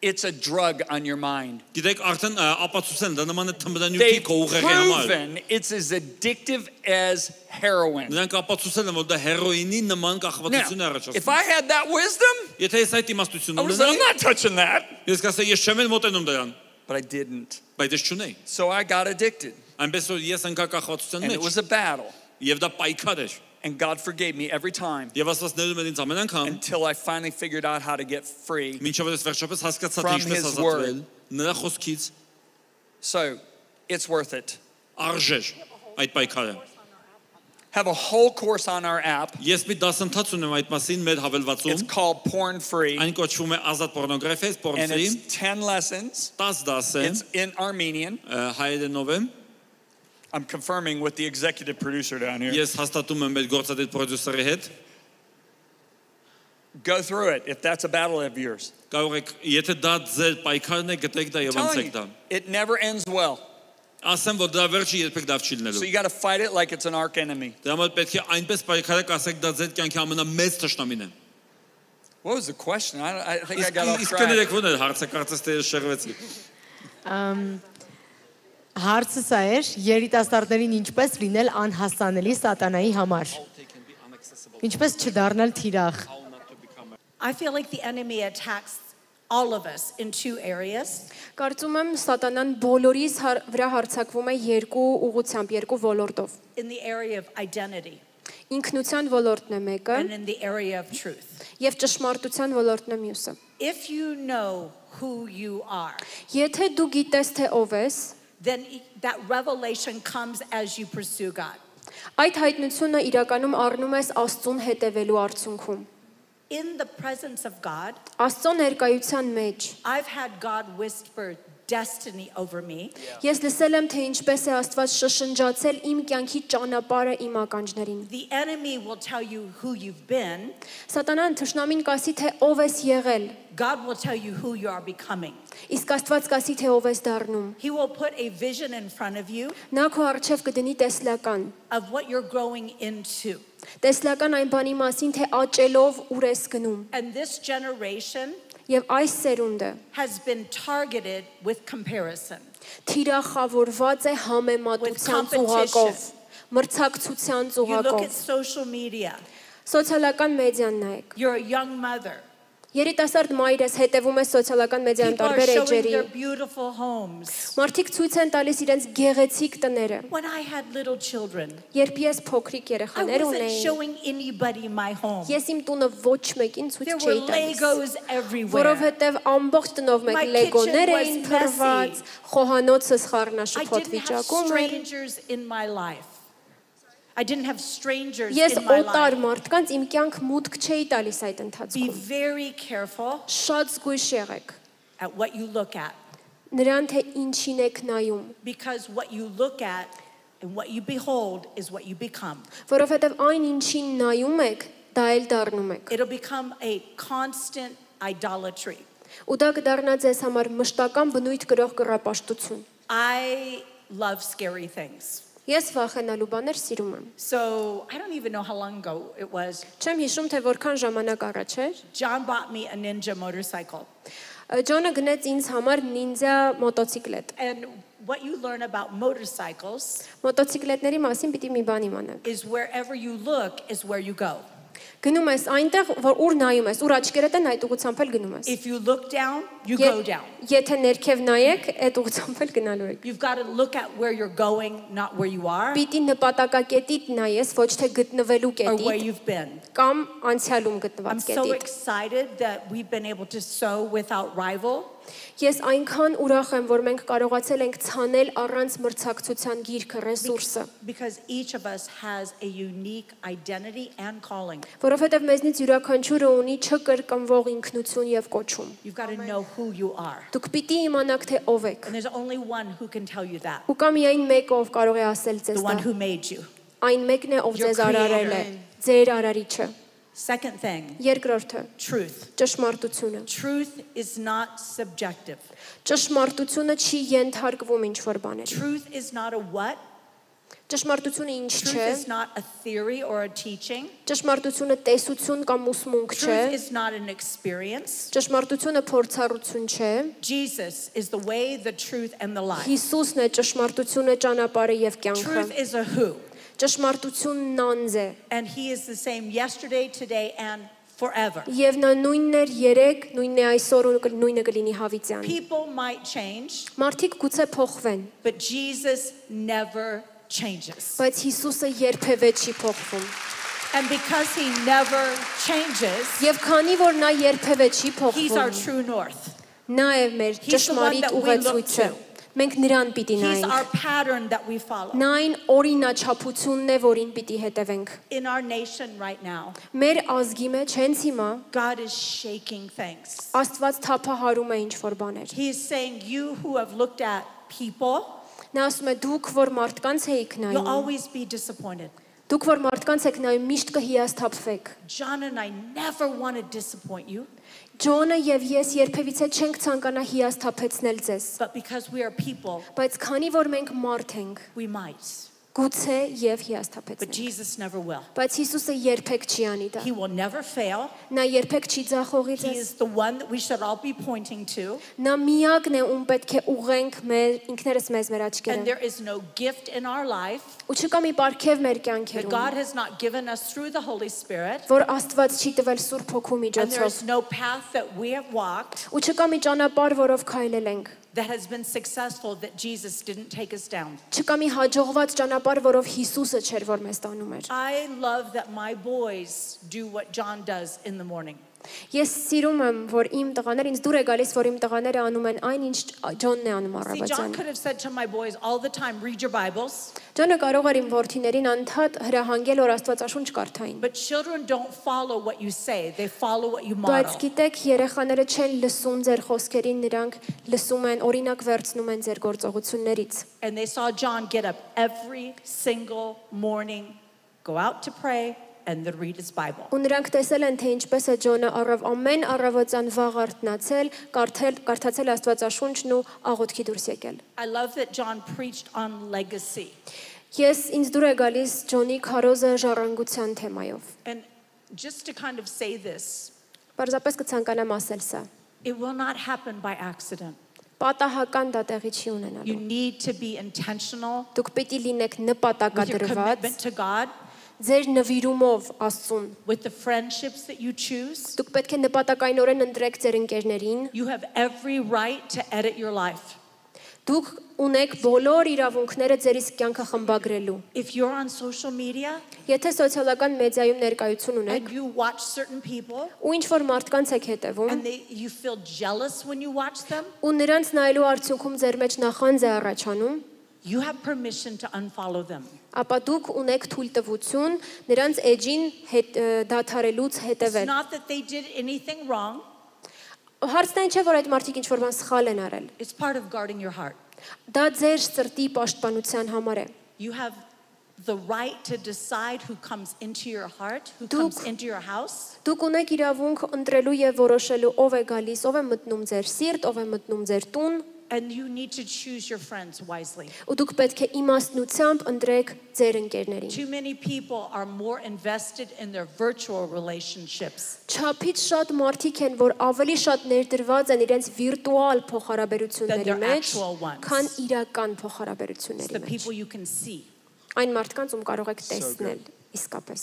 Speaker 4: it's a drug on your mind.
Speaker 5: Գիտեք, արդեն ա, ապացուցեն դա նման է թմրանյութի
Speaker 4: They've
Speaker 5: քո ուղեղի համար։
Speaker 4: proven it's as addictive as heroin.
Speaker 5: Նրանք ապացուցել են, որ դա հերոինի նման
Speaker 4: Now,
Speaker 5: կախվածություն է
Speaker 4: if
Speaker 5: առաջացնում։
Speaker 4: I had that wisdom,
Speaker 5: Եթե ես այդ
Speaker 4: I
Speaker 5: իմաստությունը
Speaker 4: would have said, I'm
Speaker 5: ունենայի,
Speaker 4: not touching that.
Speaker 5: ես կասեի, ես չեմ էլ մոտենում դրան,
Speaker 4: But I didn't.
Speaker 5: բայց ես չունեի։
Speaker 4: So I got addicted.
Speaker 5: Այնպես որ ես ընկա կախվածության
Speaker 4: And it
Speaker 5: մեջ,
Speaker 4: was a battle.
Speaker 5: եւ դա պայքար էր։
Speaker 4: And God forgave me every time
Speaker 5: Եվ Աստված ներում էր ինձ ամեն անգամ,
Speaker 4: until I finally figured out how to get free.
Speaker 5: մինչև որ ես վերջապես հասկացա թե
Speaker 4: From
Speaker 5: ինչպես
Speaker 4: his
Speaker 5: ազատվել նրա խոսքից
Speaker 4: So it's worth it.
Speaker 5: արժեր այդ պայքարը։
Speaker 4: Have a whole course on our app.
Speaker 5: Ես մի դասընթաց ունեմ այդ մասին մեր
Speaker 4: It's
Speaker 5: հավելվածում։
Speaker 4: called Porn Free.
Speaker 5: Այն կոչվում է ազատ պորնոգրաֆիա,
Speaker 4: And
Speaker 5: պորնֆրի,
Speaker 4: it's 10 lessons.
Speaker 5: 10 դաս է,
Speaker 4: It's in Armenian.
Speaker 5: ը, հայերենով է։
Speaker 4: I'm confirming with the executive producer down here.
Speaker 5: Ես հաստատում եմ մեր գործադիր պրոդյուսերի հետ։
Speaker 4: Go through it if that's a battle of yours.
Speaker 5: Կարող եք, եթե դա ձեր պայքարն է, գտեք դա եւ
Speaker 4: Telling
Speaker 5: անցեք
Speaker 4: you,
Speaker 5: դա։
Speaker 4: it never ends well.
Speaker 5: Ասեմ, որ դա վերջը երբեք դավ չի
Speaker 4: So
Speaker 5: լինելու։
Speaker 4: you got to fight it like it's an arch enemy.
Speaker 5: Դրա համար պետք է այնպես պայքարեք, ասեք դա ձեր կյանքի ամենամեծ ճշտամին է։
Speaker 4: What was the question? I, I think I
Speaker 5: Իսկ
Speaker 4: got off
Speaker 5: իսկ
Speaker 4: track.
Speaker 5: կներեք ո՞ն է հարցը, կարծես թե ես շեղվեցի։
Speaker 1: Հարցը սա էր՝ երիտասարդներին ինչպես լինել անհասանելի սատանայի համար։ Ինչպես չդառնալ թիրախ։
Speaker 2: I feel like the enemy attacks all of us in two areas.
Speaker 3: Կարծում եմ սատանան բոլորիս հար- վրա հարցակվում է երկու ուղությամբ, երկու ոլորտով։
Speaker 2: in the area of identity
Speaker 3: Ինքնության ոլորտն է մեկը
Speaker 2: and in the area of truth.
Speaker 3: եւ ճշմարտության ոլորտն է մյուսը։
Speaker 2: If you know who you are,
Speaker 3: Եթե դու գիտես թե ով ես,
Speaker 2: then e- that revelation comes as you pursue God.
Speaker 3: այդ հայտնությունը իրականում առնում ես Աստծուն հետևելու արդյունքում։
Speaker 2: In the presence of God,
Speaker 3: Աստծո ներկայության մեջ
Speaker 2: I've had God whisper destiny over me.
Speaker 3: ես լսել եմ թե ինչպես է Աստված շշնջացել իմ կյանքի ճանապարհը իմ ականջներին։
Speaker 2: The enemy will tell you who you've been,
Speaker 3: Սատանան թշնամին կասի թե ով ես եղել,
Speaker 2: God will tell you who you are becoming.
Speaker 3: իսկ Աստված կասի թե ով ես դառնում։
Speaker 2: He will put a vision in front of you
Speaker 3: Նա քո առջև կդնի տեսլական։
Speaker 2: of what you're growing into.
Speaker 3: Տեսլական այն բանի մասին, թե աճելով ուր ես գնում։
Speaker 2: And this generation
Speaker 3: Եվ այս սերունդը
Speaker 2: has been targeted with comparison.
Speaker 3: թիրախավորված է համեմատության
Speaker 2: competition.
Speaker 3: ծուղակով, մրցակցության
Speaker 2: You look at
Speaker 3: ծուղակով։
Speaker 2: social media.
Speaker 3: Սոցիալական մեդիան նայեք։
Speaker 2: You're a young mother.
Speaker 3: Երիտասարդ մայրս հետևում է սոցիալական
Speaker 2: մեդիայում
Speaker 3: տարբեր
Speaker 2: էջերին։
Speaker 3: Մարդիկ ցույց են տալիս իրենց գեղեցիկ տները։ Երբ ես փոքրիկ երեխաներ ունեի, ես իմ տունը ոչ մեկին ցույց չէի տալիս, որովհետև ամբողջ տնով մեկ լեգոներ էին թռված, խոհանոցս խառնաշփոթ վիճակում էր։
Speaker 2: I didn't have strangers
Speaker 3: Ես
Speaker 2: in my
Speaker 3: օտար
Speaker 2: life.
Speaker 3: մարդկանց իմ կյանք մուտք չէի տալիս այդ
Speaker 2: Be
Speaker 3: ընթացքում։
Speaker 2: very careful
Speaker 3: Շատ զգույշ եղեք։
Speaker 2: at what you look at
Speaker 3: Նրան թե ինչին եք նայում,
Speaker 2: because what you look at and what you behold is what you become.
Speaker 3: որովհետև այն ինչին նայում եք, դա էլ դառնում եք։
Speaker 2: It'll become a constant idolatry.
Speaker 3: Ու դա կդառնա ձեզ համար մշտական բնույթ գրող կռապաշտություն։
Speaker 2: I love scary things.
Speaker 3: Ես վախենալու բաներ սիրում եմ։
Speaker 2: So I don't even know how long ago it was.
Speaker 3: Չեմ հիշում թե որքան ժամանակ առաջ էր։
Speaker 2: John bought me a ninja motorcycle.
Speaker 3: Ջոնը գնեց ինձ համար նինձա մոտոցիկլետ։
Speaker 2: And what you learn about motorcycles
Speaker 3: Մոտոցիկլետների մասին պիտի մի բան իմանաք։
Speaker 2: is wherever you look is where you go.
Speaker 3: Գնում ես այնտեղ, որ ուր նայում ես, ուր աչքերդ են այդ ուղությամբ էլ գնում ես։
Speaker 2: If you look down, you
Speaker 3: Ե-
Speaker 2: go down.
Speaker 3: Եթե ներքև նայեք, այդ ուղությամբ էլ գնալու եք։
Speaker 2: You've got to look at where you're going, not where you are
Speaker 3: Պիտի նպատակակետիդ նայես, ոչ թե գտնվելու
Speaker 2: or where
Speaker 3: կետիդ
Speaker 2: you've been.
Speaker 3: կամ անցյալում
Speaker 2: I'm
Speaker 3: գտնված
Speaker 2: so
Speaker 3: կետիդ։
Speaker 2: excited that we've been able to sow without rival.
Speaker 3: Ես այնքան ուրախ եմ, որ մենք կարողացել ենք ցանել առանց մրցակցության գիրքը, ռեսուրսը,
Speaker 2: Because each of us has a unique identity and calling.
Speaker 3: որովհետև մեզնից յուրաքանչյուրը ունի չկրկնվող ինքնություն եւ կոչում։
Speaker 2: You've got to know who you are.
Speaker 3: Դուք պիտի իմանաք, թե ով եք։
Speaker 2: And there's only one who can tell you that
Speaker 3: Ու կա միայն մեկը, ով կարող է ասել
Speaker 2: the
Speaker 3: ձեզ
Speaker 2: one
Speaker 3: դա։
Speaker 2: who made you.
Speaker 3: Այն մեկն է, ով ձեզ արարել է, ձեր արարիչը։
Speaker 2: Second thing
Speaker 3: Երկրորդը՝
Speaker 2: truth.
Speaker 3: ճշմարտությունը։
Speaker 2: Truth is not subjective.
Speaker 3: Ճշմարտությունը չի ենթարկվում ինչ որ բաների։
Speaker 2: Truth is not a what,
Speaker 3: Ճշմարտությունը ինչ
Speaker 2: Truth
Speaker 3: չէ։
Speaker 2: is not a theory or a teaching.
Speaker 3: Ճշմարտությունը տեսություն կամ ուսմունք չէ։
Speaker 2: Truth is not an experience.
Speaker 3: Ճշմարտությունը փորձառություն չէ։
Speaker 2: Jesus is the way, the truth, and the life.
Speaker 3: Հիսուսն է ճշմարտությունը, ճանապարհը եւ կյանքը։
Speaker 2: Truth is a who.
Speaker 3: Ճշմարտությունն անձ է։
Speaker 2: And he is the same yesterday, today, and forever.
Speaker 3: Եվ նա նույնն էր երեք, նույնն է այսօր ու նույնը կլինի հավիտյան։
Speaker 2: People might change,
Speaker 3: Մարդիկ գուցե փոխվեն,
Speaker 2: but Jesus never changes.
Speaker 3: բայց Հիսուսը երբևէ չի փոխվում։
Speaker 2: And because he never changes,
Speaker 3: Եվ քանի որ նա երբևէ չի
Speaker 2: he's our
Speaker 3: փոխվում,
Speaker 2: true north.
Speaker 3: նա է մեր ճշմարիտ ուղեցույցը։. Մենք նրան պիտի
Speaker 2: He's our
Speaker 3: նայենք։
Speaker 2: pattern that we follow.
Speaker 3: Նա այն օրինաչափությունն է, որին պիտի հետևենք։
Speaker 2: In our nation right now,
Speaker 3: Մեր ազգի մեջ հենց հիմա
Speaker 2: God is shaking things.
Speaker 3: Աստված թափահարում է ինչ որ բաներ։
Speaker 2: He is saying, You who have looked at people,
Speaker 3: Նա ասում է դուք որ մարդկանց էիք
Speaker 2: you'll
Speaker 3: նայում,
Speaker 2: always be disappointed.
Speaker 3: դուք որ մարդկանց եք նայում, միշտ կհիասթափվեք։
Speaker 2: John and I never want to disappoint you,
Speaker 3: Ջոնը եւ ես երբևիցե չենք ցանկանա հիասթափեցնել ձեզ,
Speaker 2: but because we are people,
Speaker 3: բայց քանի որ մենք մարդ ենք,
Speaker 2: we might.
Speaker 3: Գուցե եւ
Speaker 2: But
Speaker 3: հիասթափեցնենք։
Speaker 2: Jesus never will.
Speaker 3: Բայց Հիսուսը երբեք չի անի դա։
Speaker 2: He will never fail.
Speaker 3: Նա երբեք չի ձախողի
Speaker 2: He
Speaker 3: ձեզ։
Speaker 2: is the one that we should all be pointing to.
Speaker 3: Նա միակն է, ում պետք է ուղենք մեր ինքներս մեզ մեր
Speaker 2: And
Speaker 3: աչքերը։
Speaker 2: there is no gift in our life
Speaker 3: Ու չկա մի պարգև մեր
Speaker 2: that God
Speaker 3: կյանքերում,
Speaker 2: has not given us through the Holy Spirit.
Speaker 3: որ Աստված չի տվել Սուրբ Հոգու
Speaker 2: And there
Speaker 3: միջոցով։
Speaker 2: is no path that we have walked
Speaker 3: Ու չկա մի ճանապարհ, որով քայլել ենք։
Speaker 2: that has been successful that Jesus didn't take us down.
Speaker 3: Չկա մի հաջողված ճանապարհ, որով Հիսուսը չէր որ մեզ տանում էր։
Speaker 2: I love that my boys do what John does in the morning.
Speaker 3: Ես սիրում եմ, որ իմ տղաները ինձ դուր է գալիս, որ իմ տղաները անում են այն, ինչ Ջոնն է անում առավոտյան։ Ջոնը կարող էր իմ որդիներին անդադ հրահանգել, որ Աստվածաշունչ կարդային։
Speaker 2: but children don't follow what you say, they follow what you
Speaker 3: Բայց
Speaker 2: model.
Speaker 3: գիտեք, երեխաները չեն լսում ձեր խոսքերին, նրանք լսում են, օրինակ վերցնում են ձեր գործողություններից։
Speaker 2: And they saw John get up every single morning, go out to pray, and then read his Bible.
Speaker 3: Ու նրանք տեսել են, թե ինչպես է Ջոնը առավ ամեն առավոտյան վաղ արթնացել, կարդել, կարդացել Աստվածաշունչն ու աղոթքի դուրս եկել։
Speaker 2: I love that John preached on legacy.
Speaker 3: Ես ինձ դուր է գալիս Ջոնի քարոզը ժառանգության թեմայով։
Speaker 2: And just to kind of say this,
Speaker 3: Պարզապես կցանկանամ ասել սա։
Speaker 2: it will not happen by accident.
Speaker 3: Պատահական դա տեղի չի
Speaker 2: You
Speaker 3: ունենալու։
Speaker 2: need to be intentional
Speaker 3: Դուք պիտի լինեք
Speaker 2: with your
Speaker 3: նպատակադրված ձեր նվիրումով Աստծուն։
Speaker 2: with the friendships that you choose.
Speaker 3: Դուք պետք է նպատակայինորեն ընտրեք ձեր ընկերներին։
Speaker 2: You have every right to edit your life.
Speaker 3: Դուք ունեք բոլոր իրավունքները ձեր իսկ կյանքը խմբագրելու։
Speaker 2: If you're on social media
Speaker 3: Եթե սոցիալական մեդիայում ներկայություն ունեք
Speaker 2: and you watch certain people
Speaker 3: ու ինչ որ մարդկանց եք հետևում
Speaker 2: and they, you feel jealous when you watch them,
Speaker 3: ու նրանց նայելու արդյունքում ձեր մեջ նախանձ է առաջանում,
Speaker 2: you have permission to unfollow them.
Speaker 3: ապա դուք ունեք թույլտվություն նրանց ը, դադարելուց
Speaker 2: It's
Speaker 3: հետևել։
Speaker 2: not that they did anything wrong,
Speaker 3: Հարցն այն չէ, որ այդ մարդիկ ինչ որ բան սխալ են արել։
Speaker 2: it's part of guarding your heart.
Speaker 3: Դա ձեր սրտի պաշտպանության համար է։
Speaker 2: You have the right to decide who comes into your heart, who
Speaker 3: Դուք-
Speaker 2: comes into your house.
Speaker 3: Դուք ունեք իրավունք ընտրելու եւ որոշելու ով է գալիս, ով է մտնում ձեր սիրտ, ով է մտնում ձեր տուն,
Speaker 2: And you need to choose your friends wisely.
Speaker 3: ու դուք պետք է իմաստնությամբ ընտրեք ձեր ընկերներին։
Speaker 2: Too many people are more invested in their virtual relationships
Speaker 3: Չափից շատ մարդիկ են, որ ավելի շատ ներդրված են իրենց վիրտուալ փոխհարաբերությունների
Speaker 2: Than their
Speaker 3: մեջ,
Speaker 2: actual ones.
Speaker 3: քան իրական
Speaker 2: It's
Speaker 3: փոխհարաբերությունների
Speaker 2: the
Speaker 3: մեջ։
Speaker 2: people you can see.
Speaker 3: Այն մարդկանց, ում կարող եք
Speaker 4: So
Speaker 3: տեսնել իսկապես։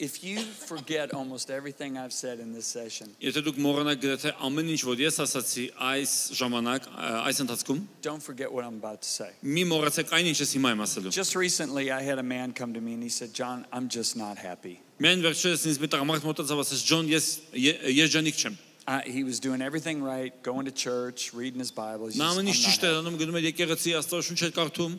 Speaker 4: If you forget almost everything I've said in this session,
Speaker 5: Եթե դուք մոռանաք գրեթե ամեն ինչ, որ ես ասացի այս ժամանակ, ա, այս ընթացքում,
Speaker 4: don't forget what I'm about to say.
Speaker 5: մի մոռացեք այն, ինչ ես հիմա եմ ասելու։
Speaker 4: Just recently, I had a man come to me and he said, John, I'm just not happy.
Speaker 5: Մեն վերջերս ինձ մի տղամարդ մոտեցավ ասեց Ջոն, ես ե- երջանիկ չեմ։
Speaker 4: Uh, he was doing everything right, going to church, reading his Bible. He's
Speaker 5: Նա
Speaker 4: just,
Speaker 5: ամեն ինչ
Speaker 4: "I'm not
Speaker 5: ճիշտ էր
Speaker 4: happy."
Speaker 5: անում, գնում էր եկեղեցի, Աստվածաշունչ էր կարդում,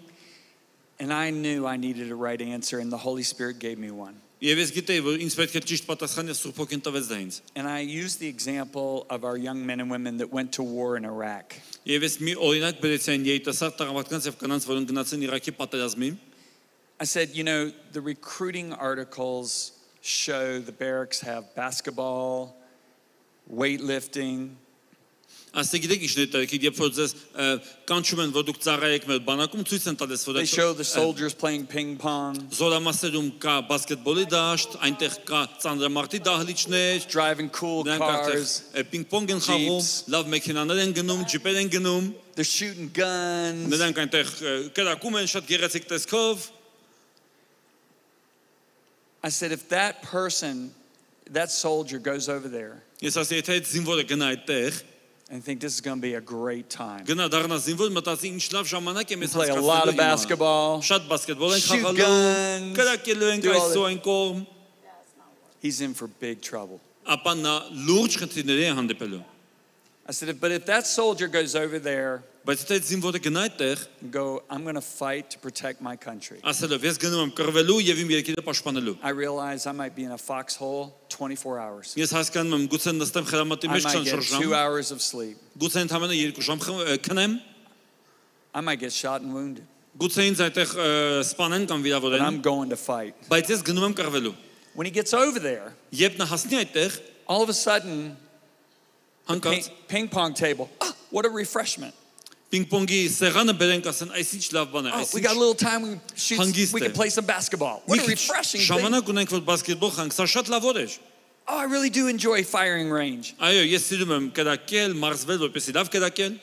Speaker 4: And I knew I needed a right answer, and the Holy Spirit gave me one.
Speaker 5: եւ ես գիտեի, որ ինձ պետք է ճիշտ պատասխան եւ Սուրբ Հոգին տվեց դա ինձ։
Speaker 4: And I used the example of our young men and women that went to war in Iraq.
Speaker 5: Եվ ես մի օրինակ բերեցի այն երիտասարդ տղամարդկանց եւ կանանց, որոնք գնացին Իրաքի պատերազմին։
Speaker 4: I said, you know, the recruiting articles show the barracks have basketball, weightlifting,
Speaker 5: Ասե գիտեք ինչ ներդարեք, երբ որ ձեզ ը, կանչում են, որ դուք ծառայեք մեր բանակում, ցույց են տալիս, որ
Speaker 4: They show the soldiers playing ping pong,
Speaker 5: զորամասերում կա բասկետբոլի դաշտ, այնտեղ կա ծանրամարտի դահլիճներ,
Speaker 4: driving cool
Speaker 5: նրանք
Speaker 4: cars.
Speaker 5: արդեն պինգ-պոնգ են խաղում,
Speaker 4: Jeeps.
Speaker 5: լավ մեքենաներ են գնում, ջիպեր են գնում,
Speaker 4: They're shooting guns.
Speaker 5: նրանք այնտեղ ը, կրակում են շատ գեղեցիկ տեսքով,
Speaker 4: I said, if that person, that soldier goes over there
Speaker 5: Ես ասի, եթե այդ զինվորը գնա այդտեղ,
Speaker 4: and think this is going to be a great time.
Speaker 5: գնա դառնա զինվոր, մտածի ինչ լավ ժամանակ է մեզ
Speaker 4: Play a lot of
Speaker 5: անցկացնելու հիմա։
Speaker 4: basketball.
Speaker 5: Շատ բասկետբոլ են
Speaker 4: Shoot
Speaker 5: խաղալու,
Speaker 4: guns,
Speaker 5: կրակելու են
Speaker 4: do all
Speaker 5: այսօ
Speaker 4: that.
Speaker 5: այն կողմ,
Speaker 4: He's in for big trouble.
Speaker 5: ապա նա լուրջ խնդիրների է հանդիպելու։
Speaker 4: I said, but if that soldier goes over there
Speaker 5: Բայց եթե այդ զինվորը գնա այդտեղ,
Speaker 4: and go, I'm going to fight to protect my country.
Speaker 5: ասելով ես գնում եմ կռվելու եւ իմ երկիրը պաշտպանելու։
Speaker 4: I realize I might be in a foxhole 24 hours.
Speaker 5: Ես հասկանում եմ, գուցե նստեմ խրամատի
Speaker 4: I
Speaker 5: մեջ
Speaker 4: might get
Speaker 5: 24
Speaker 4: two
Speaker 5: ժամ,
Speaker 4: hours of sleep.
Speaker 5: գուցե ընդամենը 2 ժամ խմ- ը, քնեմ,
Speaker 4: I might get shot and wounded.
Speaker 5: գուցե ինձ այդտեղ ը, սպանեն կամ
Speaker 4: But
Speaker 5: վիրավորեն,
Speaker 4: I'm going to fight.
Speaker 5: բայց ես գնում եմ կռվելու։
Speaker 4: When he gets over there,
Speaker 5: Երբ նա հասնի այդտեղ,
Speaker 4: all of a sudden, ping,
Speaker 5: հանկարծ
Speaker 4: ping pong table. Ah, [gasps] what a refreshment.
Speaker 5: պինգ-պոնգի սեղանը բերեն կասեն, այս ինչ լավ բան է,
Speaker 4: Oh,
Speaker 5: այս
Speaker 4: we got a
Speaker 5: ինչ
Speaker 4: little time. We, can shoot,
Speaker 5: Hangiste.
Speaker 4: we can play some basketball.
Speaker 5: մի
Speaker 4: What a
Speaker 5: քիչ
Speaker 4: refreshing thing.
Speaker 5: ժամանակ ունենք որ բասկետբոլ խանք, սա շատ լավ օր էր։
Speaker 4: Oh, I really do enjoy firing range.
Speaker 5: Այո, ես սիրում եմ կրակել, մարզվել, որպեսզի լավ կրակել։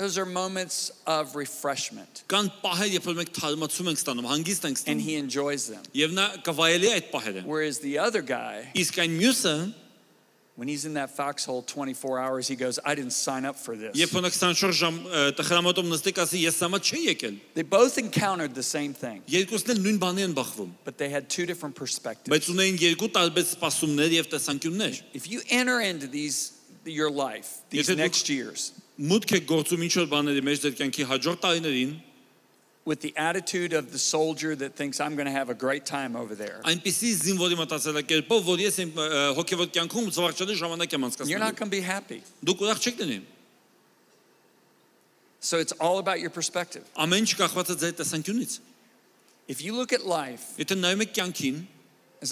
Speaker 4: Those are moments of refreshment.
Speaker 5: Կան պահեր, երբ որ մենք թարմացում ենք ստանում, հանգիստ ենք
Speaker 4: And
Speaker 5: ստանում,
Speaker 4: he enjoys them.
Speaker 5: եւ նա կվայելի է այդ պահերը։
Speaker 4: Whereas the other guy,
Speaker 5: Իսկ այն մյուսը,
Speaker 4: when he's in that foxhole 24 hours, he goes, I didn't sign up for this.
Speaker 5: երբ որ 24 ժամ ը, տխրամատում նստեք, ասի ես սամա չի եկել։
Speaker 4: They both encountered the same thing,
Speaker 5: Երկուսն էլ նույն բանի են բախվում,
Speaker 4: but they had two different perspectives.
Speaker 5: բայց ունեին երկու տարբեր սպասումներ եւ տեսանկյուններ։
Speaker 4: If you enter into these your life, these
Speaker 5: Եթե դուք-
Speaker 4: next years,
Speaker 5: Մուտք է գործում ինչ որ բաների մեջ ձեր կյանքի հաջորդ տարիներին,
Speaker 4: with the attitude of the soldier that thinks I'm going to have a great time over there,
Speaker 5: այնպիսի զինվորի մտածելակերպով, որ ես իմ ը, հոգեվոր կյանքում զվարճալի ժամանակ եմ
Speaker 4: you're not
Speaker 5: անցկացնում։
Speaker 4: going to be happy.
Speaker 5: Դուք ուրախ չեք լինի։
Speaker 4: So it's all about your perspective.
Speaker 5: Ամեն ինչ կախված է ձեր տեսանկյունից։
Speaker 4: If you look at life
Speaker 5: Եթե նայում եք կյանքին,
Speaker 4: as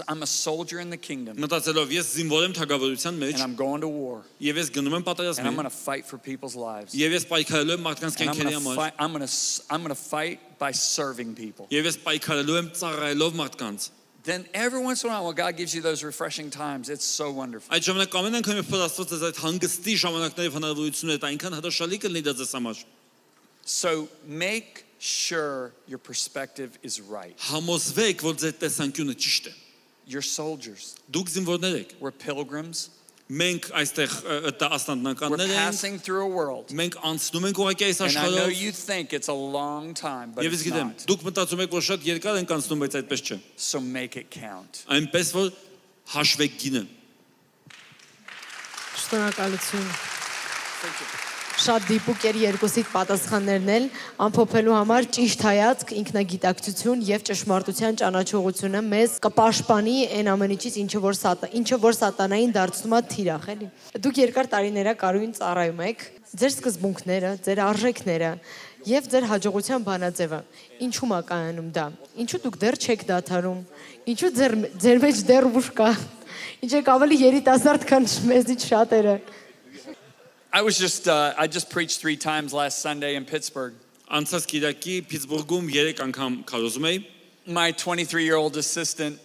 Speaker 4: I'm a soldier in the kingdom
Speaker 5: մտածելով ես զինվոր եմ թագավորության մեջ,
Speaker 4: and I'm going to war
Speaker 5: եւ ես գնում եմ
Speaker 4: and I'm
Speaker 5: պատերազմի,
Speaker 4: going to fight for people's lives.
Speaker 5: եւ ես պայքարելու եմ մարդկանց
Speaker 4: And I'm
Speaker 5: կյանքերի
Speaker 4: going to
Speaker 5: համար,
Speaker 4: fight I'm going to I'm going to fight by serving people.
Speaker 5: եւ ես պայքարելու եմ ծառայելով մարդկանց։
Speaker 4: Then every once in a while when God gives you those refreshing times, it's so wonderful.
Speaker 5: Այդ ժամանակ ամեն անգամ երբ որ Աստված ձեզ այդ հանգստի ժամանակները եւ հնարավորությունները տա, այնքան հրաշալի կլինի դա ձեզ համար։
Speaker 4: So make sure your perspective is right.
Speaker 5: Համոզվեք, որ ձեր տեսանկյունը ճիշտ է։
Speaker 4: You're soldiers.
Speaker 5: Դուք զինվորներ եք։
Speaker 4: We're pilgrims.
Speaker 5: Մենք այստեղ ը, ը, դա
Speaker 4: We're
Speaker 5: աստանտնականներ ենք։
Speaker 4: passing through a world.
Speaker 5: Մենք անցնում ենք ուղղակի այս
Speaker 4: And I know
Speaker 5: աշխարհով։
Speaker 4: you think it's a long time, but
Speaker 5: Եվ ես
Speaker 4: it's
Speaker 5: գիտեմ,
Speaker 4: not.
Speaker 5: դուք մտածում եք, որ շատ երկար ենք անցնում, բայց այդպես չէ։
Speaker 4: So make it count.
Speaker 5: Այնպես որ հաշվեք գինը։
Speaker 1: Շնորհակալություն։ Շատ դիպուկ էր երկուսիդ պատասխաններն էլ ամփոփելու համար ճիշտ հայացք, ինքնագիտակցություն եւ ճշմարտության ճանաչողությունը մեզ կպաշտպանի այն ամեն ինչից, ինչը որ սատա, ինչը որ սատանային դարձնում է թիրախ, էլի։ Դուք երկար տարիներ կարույն ծառայում եք, ձեր սկզբունքները, ձեր արժեքները եւ ձեր հաջողության բանաձևը։ Ինչու՞մ է կայանում դա։ Ինչու դուք դեռ չեք դադարում։ Ինչու ձեր ձեր մեջ դեռ ուժ կա։ Ինչ եք ավելի երիտասարդ քան մեզից շատերը։
Speaker 4: I was just uh, I just preached three times last Sunday in Pittsburgh.
Speaker 5: Անցած Կիրակի Փիթսբուրգում 3 անգամ քարոզում էի։
Speaker 4: My 23-year-old assistant,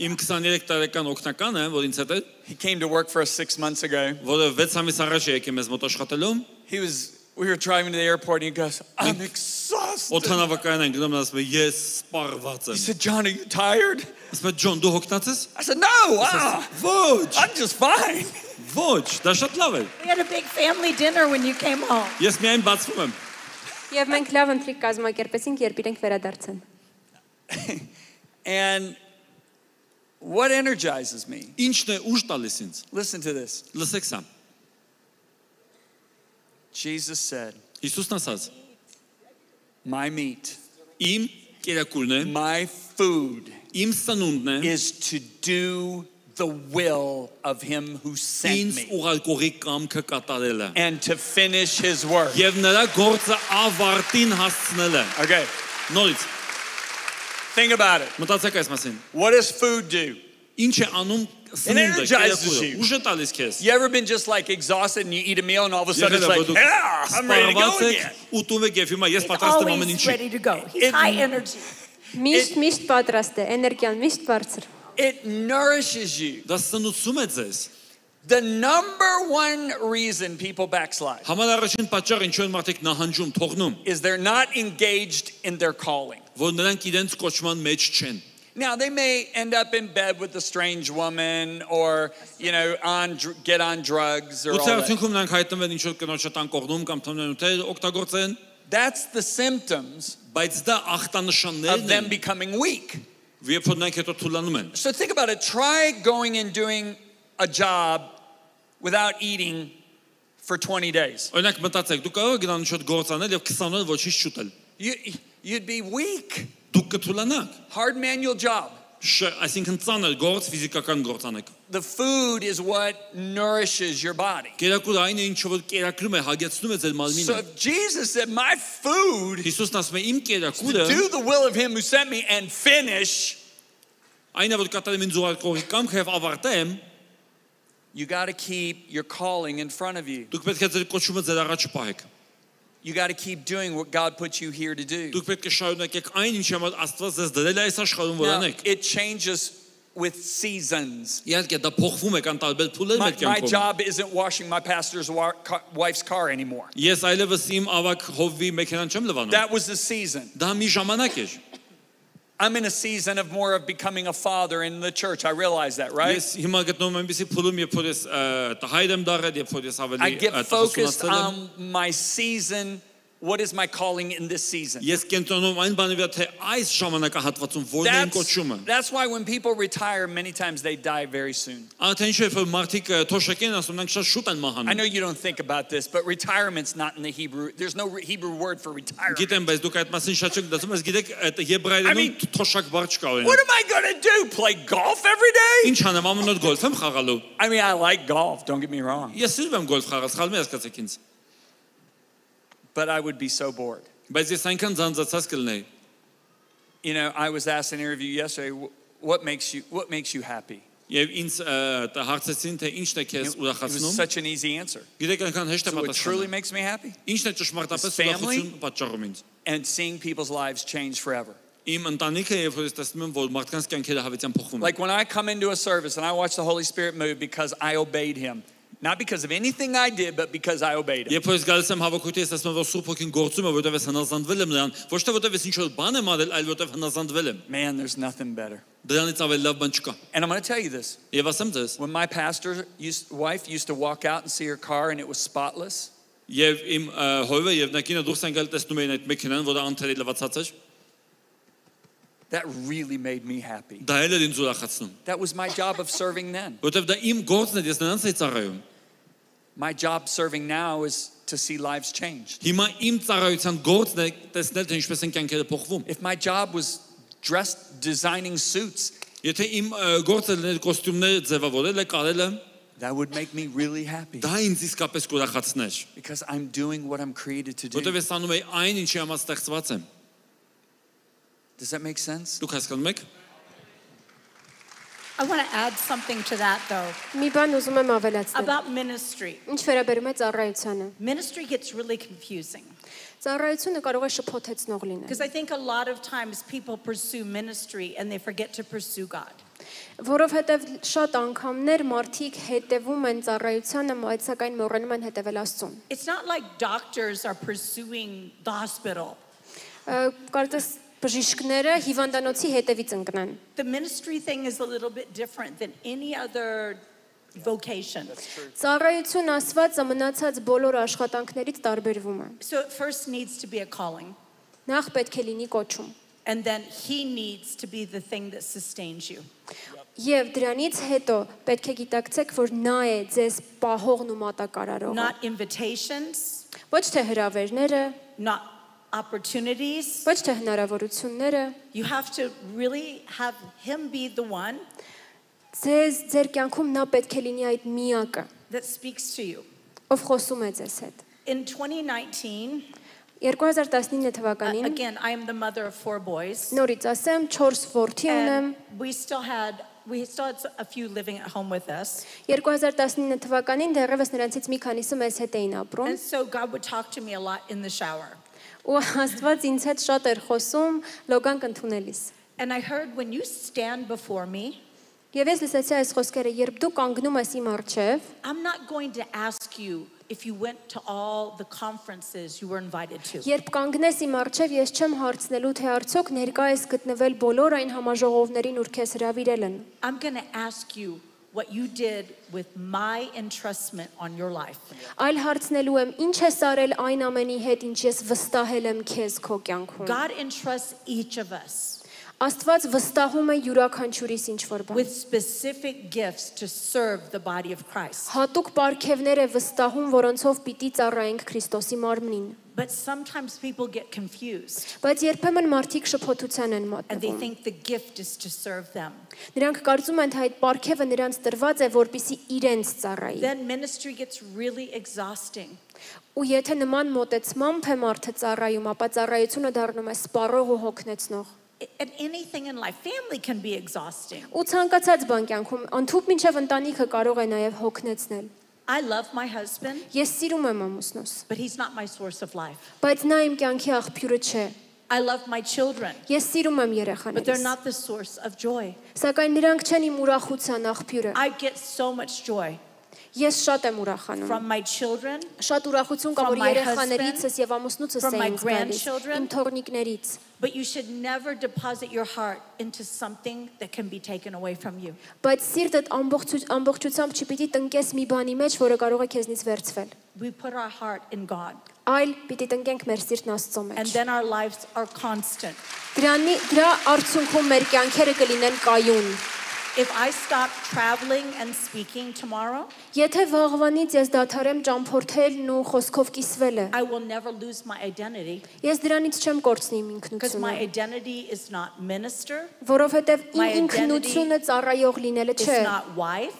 Speaker 5: Իմ 23 տարեկան օկնականը, որ ինձ հետ է,
Speaker 4: he came to work for us 6 months ago.
Speaker 5: որը 6 ամիս առաջ է եկել մեզ մոտ աշխատելու,
Speaker 4: He was we were driving to the airport and he goes, "I'm exhausted."
Speaker 5: օթանավակայան են գնում, ասում է ես սպառված
Speaker 4: He
Speaker 5: եմ։
Speaker 4: said, "John, are you tired?"
Speaker 5: Ասում է Ջոն, դու հոգնած ես։
Speaker 4: I said, "No, ah,
Speaker 5: Ոչ,
Speaker 4: I'm just fine."
Speaker 5: ոչ, դա շատ լավ է։
Speaker 2: We had a big family dinner when you came home.
Speaker 5: Ես միայն բացվում եմ։
Speaker 3: Եվ մենք լավ ընթրիկ կազմակերպեցինք, երբ իրենք վերադարձան։
Speaker 4: And what energizes me?
Speaker 5: Ինչն է ուժ տալիս ինձ։
Speaker 4: Listen to this.
Speaker 5: Լսեք սա։
Speaker 4: Jesus said,
Speaker 5: Հիսուսն ասաց.
Speaker 4: "My meat,
Speaker 5: Իմ կերակուրն է,
Speaker 4: my food
Speaker 5: իմ սնունդն է,
Speaker 4: is to do the will of him who sent
Speaker 5: ինձ
Speaker 4: me
Speaker 5: ուղարկողի կամքը կատարելը։
Speaker 4: and to finish his work."
Speaker 5: Եվ նրա գործը ավարտին հասցնելը։
Speaker 4: Okay.
Speaker 5: Նորից
Speaker 4: Think about it.
Speaker 5: մտածեք այս մասին։
Speaker 4: What does food do?
Speaker 5: Ինչ է անում սնունդը,
Speaker 4: energizes
Speaker 5: կերակուրը,
Speaker 4: you.
Speaker 5: ուժ է տալիս քեզ։
Speaker 4: You ever been just like exhausted and you eat a meal and all of a sudden
Speaker 5: Եղել
Speaker 4: it's
Speaker 5: է, որ
Speaker 4: like,
Speaker 5: դուք
Speaker 4: yeah, I'm ready to go
Speaker 5: սպառված եք,
Speaker 4: again.
Speaker 5: ուտում եք եւ հիմա ես
Speaker 2: He's
Speaker 5: պատրաստ եմ ամեն
Speaker 2: always
Speaker 5: ինչի։
Speaker 2: ready to go. He's
Speaker 4: It-
Speaker 2: high energy.
Speaker 3: Միշտ միշտ պատրաստ է, էներգիան միշտ բարձր։
Speaker 4: It nourishes you.
Speaker 5: Դա սնուցում է ձեզ։
Speaker 4: The number one reason people backslide
Speaker 5: Համար առաջին պատճառ ինչու են մարդիկ նահանջում, թողնում,
Speaker 4: is they're not engaged in their calling.
Speaker 5: որ նրանք իրենց կոչման մեջ չեն։
Speaker 4: Now they may end up in bed with a strange woman or you know on dr- get on drugs or all
Speaker 5: Գուցե
Speaker 4: that.
Speaker 5: արդյունքում նրանք հայտնվեն ինչ որ կնոջը տան կողնում կամ թմնանյութեր օգտագործեն,
Speaker 4: That's the symptoms
Speaker 5: բայց դա
Speaker 4: of
Speaker 5: ախտանշաններն
Speaker 4: them
Speaker 5: են,
Speaker 4: becoming weak. So think about it. Try going and doing a job without eating for 20 days.
Speaker 5: Ойнак мтацек, дукаг на нчот горцанел в ксанел
Speaker 4: во. You'd be weak. Hard manual job.
Speaker 5: I think ансанел горц физика кан горцанек.
Speaker 4: The food is what nourishes your body.
Speaker 5: Կերակուրը այն է, ինչը որ կերակրում է, հագեցնում է ձեր
Speaker 4: So
Speaker 5: մարմինը։
Speaker 4: if Jesus said, My food
Speaker 5: Հիսուսն ասում է իմ
Speaker 4: to
Speaker 5: կերակուրը
Speaker 4: do the will of him who sent me and finish,
Speaker 5: այն է որ կատարեմ ինձ ուղարկողի կամքը եւ ավարտեմ,
Speaker 4: you got to keep your calling in front of you.
Speaker 5: դուք պետք է ձեր կոչումը ձեր առաջ պահեք։
Speaker 4: You got to keep doing what God put you here to do.
Speaker 5: Դուք պետք է շարունակեք այն ինչ համար Աստված ձեզ դրել է այս աշխարհում որ
Speaker 4: Now,
Speaker 5: անեք։
Speaker 4: it changes with seasons. My, my job isn't washing my pastor's wife's car, wife's car anymore. That was the season. I'm in a season of more of becoming a father in the church. I realize that, right? I get focused on my season What is my calling in this season?
Speaker 5: Ես կենտրոնում այն բանի վրա, թե այս ժամանակահատվածում որն է իմ
Speaker 4: That's,
Speaker 5: կոչումը։
Speaker 4: that's why when people retire, many times they die very soon.
Speaker 5: Ահա ինչ է որ մարդիկ ը, թոշակ են ասում, նրանք շատ շուտ են
Speaker 4: I
Speaker 5: մահանում։
Speaker 4: know you don't think about this, but retirement's not in the Hebrew. There's no re- Hebrew word for retirement.
Speaker 5: Գիտեմ, բայց դուք այդ մասին շատ չեք դասում, բայց գիտեք, այդ
Speaker 4: I
Speaker 5: եբրայերենում
Speaker 4: mean-
Speaker 5: թոշակ բառ չկա
Speaker 4: What
Speaker 5: օրինակ։
Speaker 4: am I going to do? Play golf every day?
Speaker 5: Ինչ անեմ, ամեն օր գոլֆ եմ խաղալու։
Speaker 4: I mean, I like golf, don't get me wrong,
Speaker 5: Ես սիրում եմ գոլֆ խաղալ, սխալ մի հասկացեք ինձ։
Speaker 4: but I would be so bored.
Speaker 5: Բայց ես այնքան ձանձացած կլինեի։
Speaker 4: You know, I was asked in an interview yesterday, "Wh- what makes you what makes you happy?
Speaker 5: Եվ ինձ ը, տ- հարցեցին, թե ինչն է
Speaker 4: It,
Speaker 5: քեզ
Speaker 4: it was
Speaker 5: ուրախացնում։
Speaker 4: such an easy answer.
Speaker 5: Գիտեք, այնքան հեշտ է
Speaker 4: So what truly
Speaker 5: պատասխանը։
Speaker 4: makes me happy?
Speaker 5: Ինչն է ճշմարտապես
Speaker 4: Is family?
Speaker 5: ուրախություն պատճառում ինձ։
Speaker 4: And seeing people's lives change forever.
Speaker 5: Իմ ընտանիքը երբ որ ես տեսնում եմ, որ մարդկանց կյանքերը հավիտյան փոխվում են։
Speaker 4: Like when I come into a service and I watch the Holy Spirit move because I obeyed Him, not because of anything I did, but because I obeyed Him.
Speaker 5: Երբ որ ես գալիս եմ հավաքույթի, ես տեսնում եմ, որ Սուրբ Հոգին գործում է, որովհետև ես հնազանդվել եմ նրան, ոչ թե որովհետև ես ինչ որ բան եմ արել, այլ որովհետև հնազանդվել եմ։
Speaker 4: Man, there's nothing better.
Speaker 5: Դրանից ավելի լավ բան չկա։
Speaker 4: And I'm going to tell you this.
Speaker 5: Եվ ասեմ ձեզ,
Speaker 4: When my pastor used, wife used to walk out and see her car and it was spotless,
Speaker 5: եւ իմ ը, հորը եւ նկինը դուրս են գալ տեսնում էին այդ մեքենան, որը անթերի լվացած էր,
Speaker 4: that really made me happy.
Speaker 5: դա էլ էր ինձ ուրախացնում։
Speaker 4: That was my job of serving then.
Speaker 5: Որովհետև դա իմ գործն էր, ես նրանց էի ծառայում։
Speaker 4: My job serving now is to see lives changed.
Speaker 5: Հիմա իմ ծառայության գործն է տեսնել թե ինչպես են կյանքերը փոխվում։
Speaker 4: If my job was dressed designing suits,
Speaker 5: Եթե իմ ը, գործը լիներ կոստյումներ ձևավորել է, կարել եմ,
Speaker 4: that would make me really happy
Speaker 5: դա ինձ իսկապես կուրախացներ։
Speaker 4: because I'm doing what I'm created to do.
Speaker 5: Որովհետև ես անում եի այն, ինչի համար ստեղծված եմ։
Speaker 4: Does that make sense?
Speaker 5: Դուք հասկանում եք։
Speaker 2: I want to add something to that though
Speaker 3: Մի բան ուզում եմ ավելացնել։
Speaker 2: about ministry.
Speaker 3: Ինչ վերաբերում է ծառայությանը։
Speaker 2: Ministry gets really confusing
Speaker 3: Ծառայությունը կարող է շփոթեցնող լինել,
Speaker 2: because I think a lot of times people pursue ministry and they forget to pursue God.
Speaker 3: որովհետև շատ անգամներ մարդիկ հետևում են ծառայությանը, բայց սակայն մոռանում են հետևել Աստծուն։
Speaker 2: It's not like doctors are pursuing the hospital.
Speaker 3: Ա, Կարծես բժիշկները հիվանդանոցի հետևից ընկնեն։
Speaker 2: The ministry thing is a little bit different than any other vocation.
Speaker 3: Ծառայություն ասվածը մնացած բոլոր աշխատանքներից տարբերվում է։
Speaker 2: So it first needs to be a calling,
Speaker 3: Նախ պետք է լինի կոչում։
Speaker 2: and then He needs to be the thing that sustains you.
Speaker 3: Եվ դրանից հետո պետք է գիտակցեք, որ նա է ձեզ պահողն ու մատակարարողը։
Speaker 2: Not invitations,
Speaker 3: Ոչ թե հրավերները,
Speaker 2: not opportunities.
Speaker 3: ոչ թե հնարավորությունները,
Speaker 2: You have to really have Him be the one
Speaker 3: ձեզ ձեր կյանքում նա պետք է լինի այդ միակը,
Speaker 2: that speaks to you.
Speaker 3: ով խոսում է ձեզ հետ։
Speaker 2: In 2019,
Speaker 3: 2019
Speaker 2: uh,
Speaker 3: թվականին
Speaker 2: again, I am the mother of four boys.
Speaker 3: նորից ասեմ 4 որդի ունեմ,
Speaker 2: And we still had we still had a few living at home with us.
Speaker 3: 2019 թվականին դեռևս նրանցից մի քանիսը մեզ հետ էին ապրում
Speaker 2: And so God would talk to me a lot in the shower.
Speaker 3: Ու Աստված ինձ հետ շատ էր խոսում լոգանք ընդունելիս։
Speaker 2: And I heard when you stand before me,
Speaker 3: Եվ ես լսեցի այս խոսքերը, երբ դու կանգնում ես իմ առջև,
Speaker 2: I'm not going to ask you if you went to all the conferences you were invited to.
Speaker 3: երբ կանգնես իմ առջև, ես չեմ հարցնելու, թե արդյոք ներկա ես գտնվել բոլոր այն համաժողովներին, ուր քեզ հրավիրել են։
Speaker 2: I'm going to ask you what you did with my entrustment on your life.
Speaker 3: Այլ հարցնելու եմ, ինչ ես արել այն ամենի հետ, ինչ ես վստահել եմ քեզ քո կյանքում։
Speaker 2: God entrusts each of us
Speaker 3: Աստված վստահում է յուրաքանչյուրիս ինչ որ բան։
Speaker 2: with specific gifts to serve the body of Christ.
Speaker 3: Հատուկ պարգևներ է վստահում, որոնցով պիտի ծառայենք Քրիստոսի մարմնին։
Speaker 2: But sometimes people get confused
Speaker 3: Բայց երբեմն մարդիկ շփոթության են
Speaker 2: and they
Speaker 3: մատնվում։
Speaker 2: think the gift is to serve them.
Speaker 3: Նրանք կարծում են, թե այդ պարգևը նրանց տրված է, որպիսի իրենց ծառայի։
Speaker 2: Then ministry gets really exhausting.
Speaker 3: Ու եթե նման մոտեցմամբ է մարդը ծառայում, ապա ծառայությունը դառնում է սպառող ու հոգնեցնող։
Speaker 2: And anything in life, family can be exhausting.
Speaker 3: Ու ցանկացած բան կյանքում, ընդհուպ մինչև ընտանիքը կարող է նաև հոգնեցնել։
Speaker 2: I love my husband,
Speaker 3: Ես սիրում եմ ամուսնուս,
Speaker 2: but he's not my source of life.
Speaker 3: բայց նա իմ կյանքի աղբյուրը չէ։
Speaker 2: I love my children,
Speaker 3: Ես սիրում եմ
Speaker 2: but they're not the source of joy.
Speaker 3: սակայն նրանք չեն իմ ուրախության աղբյուրը։
Speaker 2: I get so much joy
Speaker 3: Ես շատ եմ ուրախանում։
Speaker 2: from my children,
Speaker 3: Շատ ուրախություն կա, որ երեխաներիցս եւ ամուսնուցս է ինձ գալիս, իմ թորնիկներից։
Speaker 2: but you should never deposit your heart into something that can be taken away from you.
Speaker 3: Բայց սիրտդ ամբողջ ամբողջությամբ չպիտի տնկես մի բանի մեջ, որը կարող է քեզնից վերցվել։
Speaker 2: We put our heart in God,
Speaker 3: Այլ պիտի տնկենք մեր սիրտն Աստծո
Speaker 2: and
Speaker 3: մեջ։
Speaker 2: then our lives are constant.
Speaker 3: Դրանի դրա արդյունքում մեր կյանքերը կլինեն կայուն։
Speaker 2: If I stop traveling and speaking tomorrow,
Speaker 3: Եթե վաղվանից ես դադարեմ ճամփորդելն ու խոսքով կիսվելը,
Speaker 2: I will never lose my identity
Speaker 3: ես դրանից չեմ կորցնի իմ
Speaker 2: because my
Speaker 3: ինքնությունը,
Speaker 2: identity is not minister,
Speaker 3: որովհետև իմ ինքնությունը ծառայող լինելը
Speaker 2: it's
Speaker 3: չէ,
Speaker 2: not wife,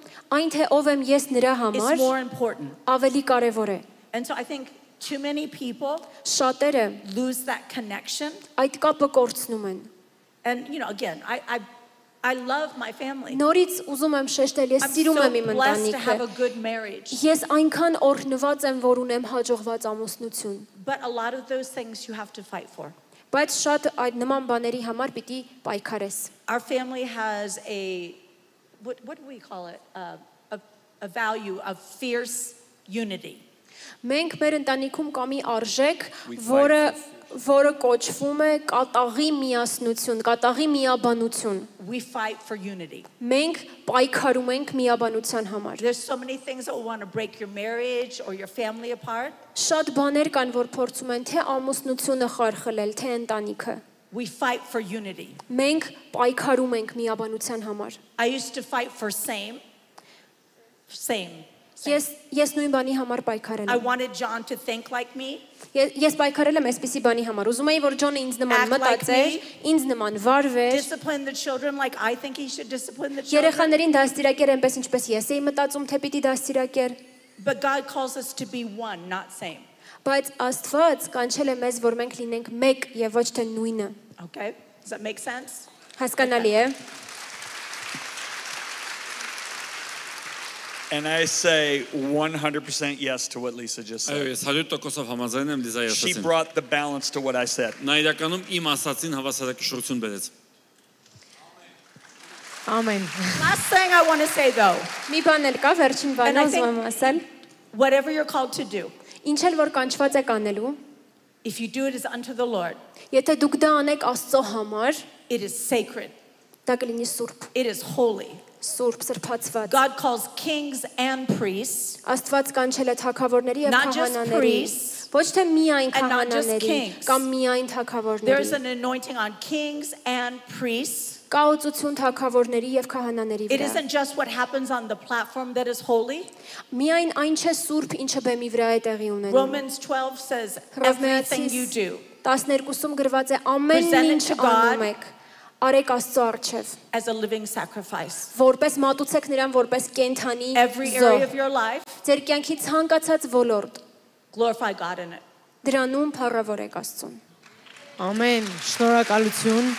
Speaker 3: Այն թե ով եմ ես նրա համար, ավելի կարևոր է։
Speaker 2: And so I think too many people
Speaker 3: Շատերը
Speaker 2: lose that connection.
Speaker 3: այդ կապը կորցնում են։
Speaker 2: And you know, again, I I, I love my family.
Speaker 3: Նորից ուզում եմ շեշտել, ես սիրում եմ իմ ընտանիքը։. Ես այնքան օրհնված եմ, որ ունեմ հաջողված ամուսնություն։
Speaker 2: But a lot of those things you have to fight for.
Speaker 3: Բայց շատ այդ նման բաների համար պիտի պայքարես։
Speaker 2: Our family has a what what do we call it? Uh, a a value of fierce unity.
Speaker 3: Մենք մեր ընտանիքում կա մի արժեք,
Speaker 4: We fight
Speaker 3: որը
Speaker 4: for
Speaker 3: որը կոչվում է կատաղի միասնություն, կատաղի միաբանություն։
Speaker 2: We fight for unity.
Speaker 3: Մենք պայքարում ենք միաբանության համար։
Speaker 2: There's so many things that want to break your marriage or your family apart.
Speaker 3: Շատ բաներ կան, որ փորձում են թե ամուսնությունը խարխլել, թե ընտանիքը։
Speaker 2: We fight for unity.
Speaker 3: Մենք պայքարում ենք միաբանության համար։
Speaker 2: I used to fight for same. Same. same.
Speaker 3: Ես ես նույն բանի համար պայքարել
Speaker 2: I
Speaker 3: եմ։
Speaker 2: wanted John to think like me.
Speaker 3: Ես ես պայքարել եմ այսպիսի բանի համար։ Ուզում էի, որ Ջոնը ինձ նման
Speaker 2: Act like
Speaker 3: մտածեր,
Speaker 2: me.
Speaker 3: ինձ նման վարվեր,
Speaker 2: Discipline the children like I think he should discipline the children.
Speaker 3: երեխաներին դաստիարակեր այնպես ինչպես ես էի մտածում, թե պիտի դաստիարակեր։
Speaker 2: But God calls us to be one, not same.
Speaker 3: Բայց Աստված կանչել է մեզ, որ մենք լինենք մեկ եւ ոչ թե նույնը։
Speaker 2: Okay? Does that make sense?
Speaker 3: Հասկանալի է։
Speaker 4: And I say 100% yes to what Lisa just
Speaker 5: Այո,
Speaker 4: said.
Speaker 5: ես 100%-ով համաձայն եմ Լիզայի
Speaker 4: She
Speaker 5: ասացին։
Speaker 4: brought the balance to what I said.
Speaker 5: Նա իրականում իմ ասացին հավասարակշռություն բերեց։
Speaker 1: Ամեն։
Speaker 2: Last thing I want to say though,
Speaker 3: Մի բան էլ կա վերջին
Speaker 2: And
Speaker 3: բանը
Speaker 2: I
Speaker 3: ուզում
Speaker 2: think-
Speaker 3: եմ ասել։
Speaker 2: whatever you're called to do,
Speaker 3: Ինչ էլ որ կանչված եք անելու,
Speaker 2: if you do it as unto the Lord,
Speaker 3: եթե դուք դա անեք Աստծո համար,
Speaker 2: it is sacred.
Speaker 3: դա կլինի սուրբ,
Speaker 2: It is holy.
Speaker 3: սուրբ, սրբացված։
Speaker 2: God calls kings and priests,
Speaker 3: Աստված կանչել է թակավորների եւ
Speaker 2: Not just
Speaker 3: քահանաների։
Speaker 2: priests,
Speaker 3: Ոչ թե միայն
Speaker 2: and not just
Speaker 3: քահանաների
Speaker 2: kings.
Speaker 3: կամ միայն
Speaker 2: There's
Speaker 3: թակավորների։
Speaker 2: an anointing on kings and priests.
Speaker 3: Կաոծություն թակավորների եւ քահանաների
Speaker 2: It
Speaker 3: վրա։
Speaker 2: isn't just what happens on the platform that is holy.
Speaker 3: Միայն այն չէ սուրբ, ինչը բեմի վրա է տեղի ունենում։
Speaker 2: Romans 12 says, everything you do
Speaker 3: 12-ում գրված է ամեն
Speaker 2: it
Speaker 3: ինչ անում եք։ Արեք Աստծո արչև,
Speaker 2: as a living sacrifice.
Speaker 3: որպես մատուցեք նրան որպես կենթանի
Speaker 2: Every area of your life,
Speaker 3: Ձեր կյանքի ցանկացած ոլորտ
Speaker 2: glorify God in it.
Speaker 3: դրանում փառավորեք Աստծուն։
Speaker 1: Ամեն։ Շնորհակալություն։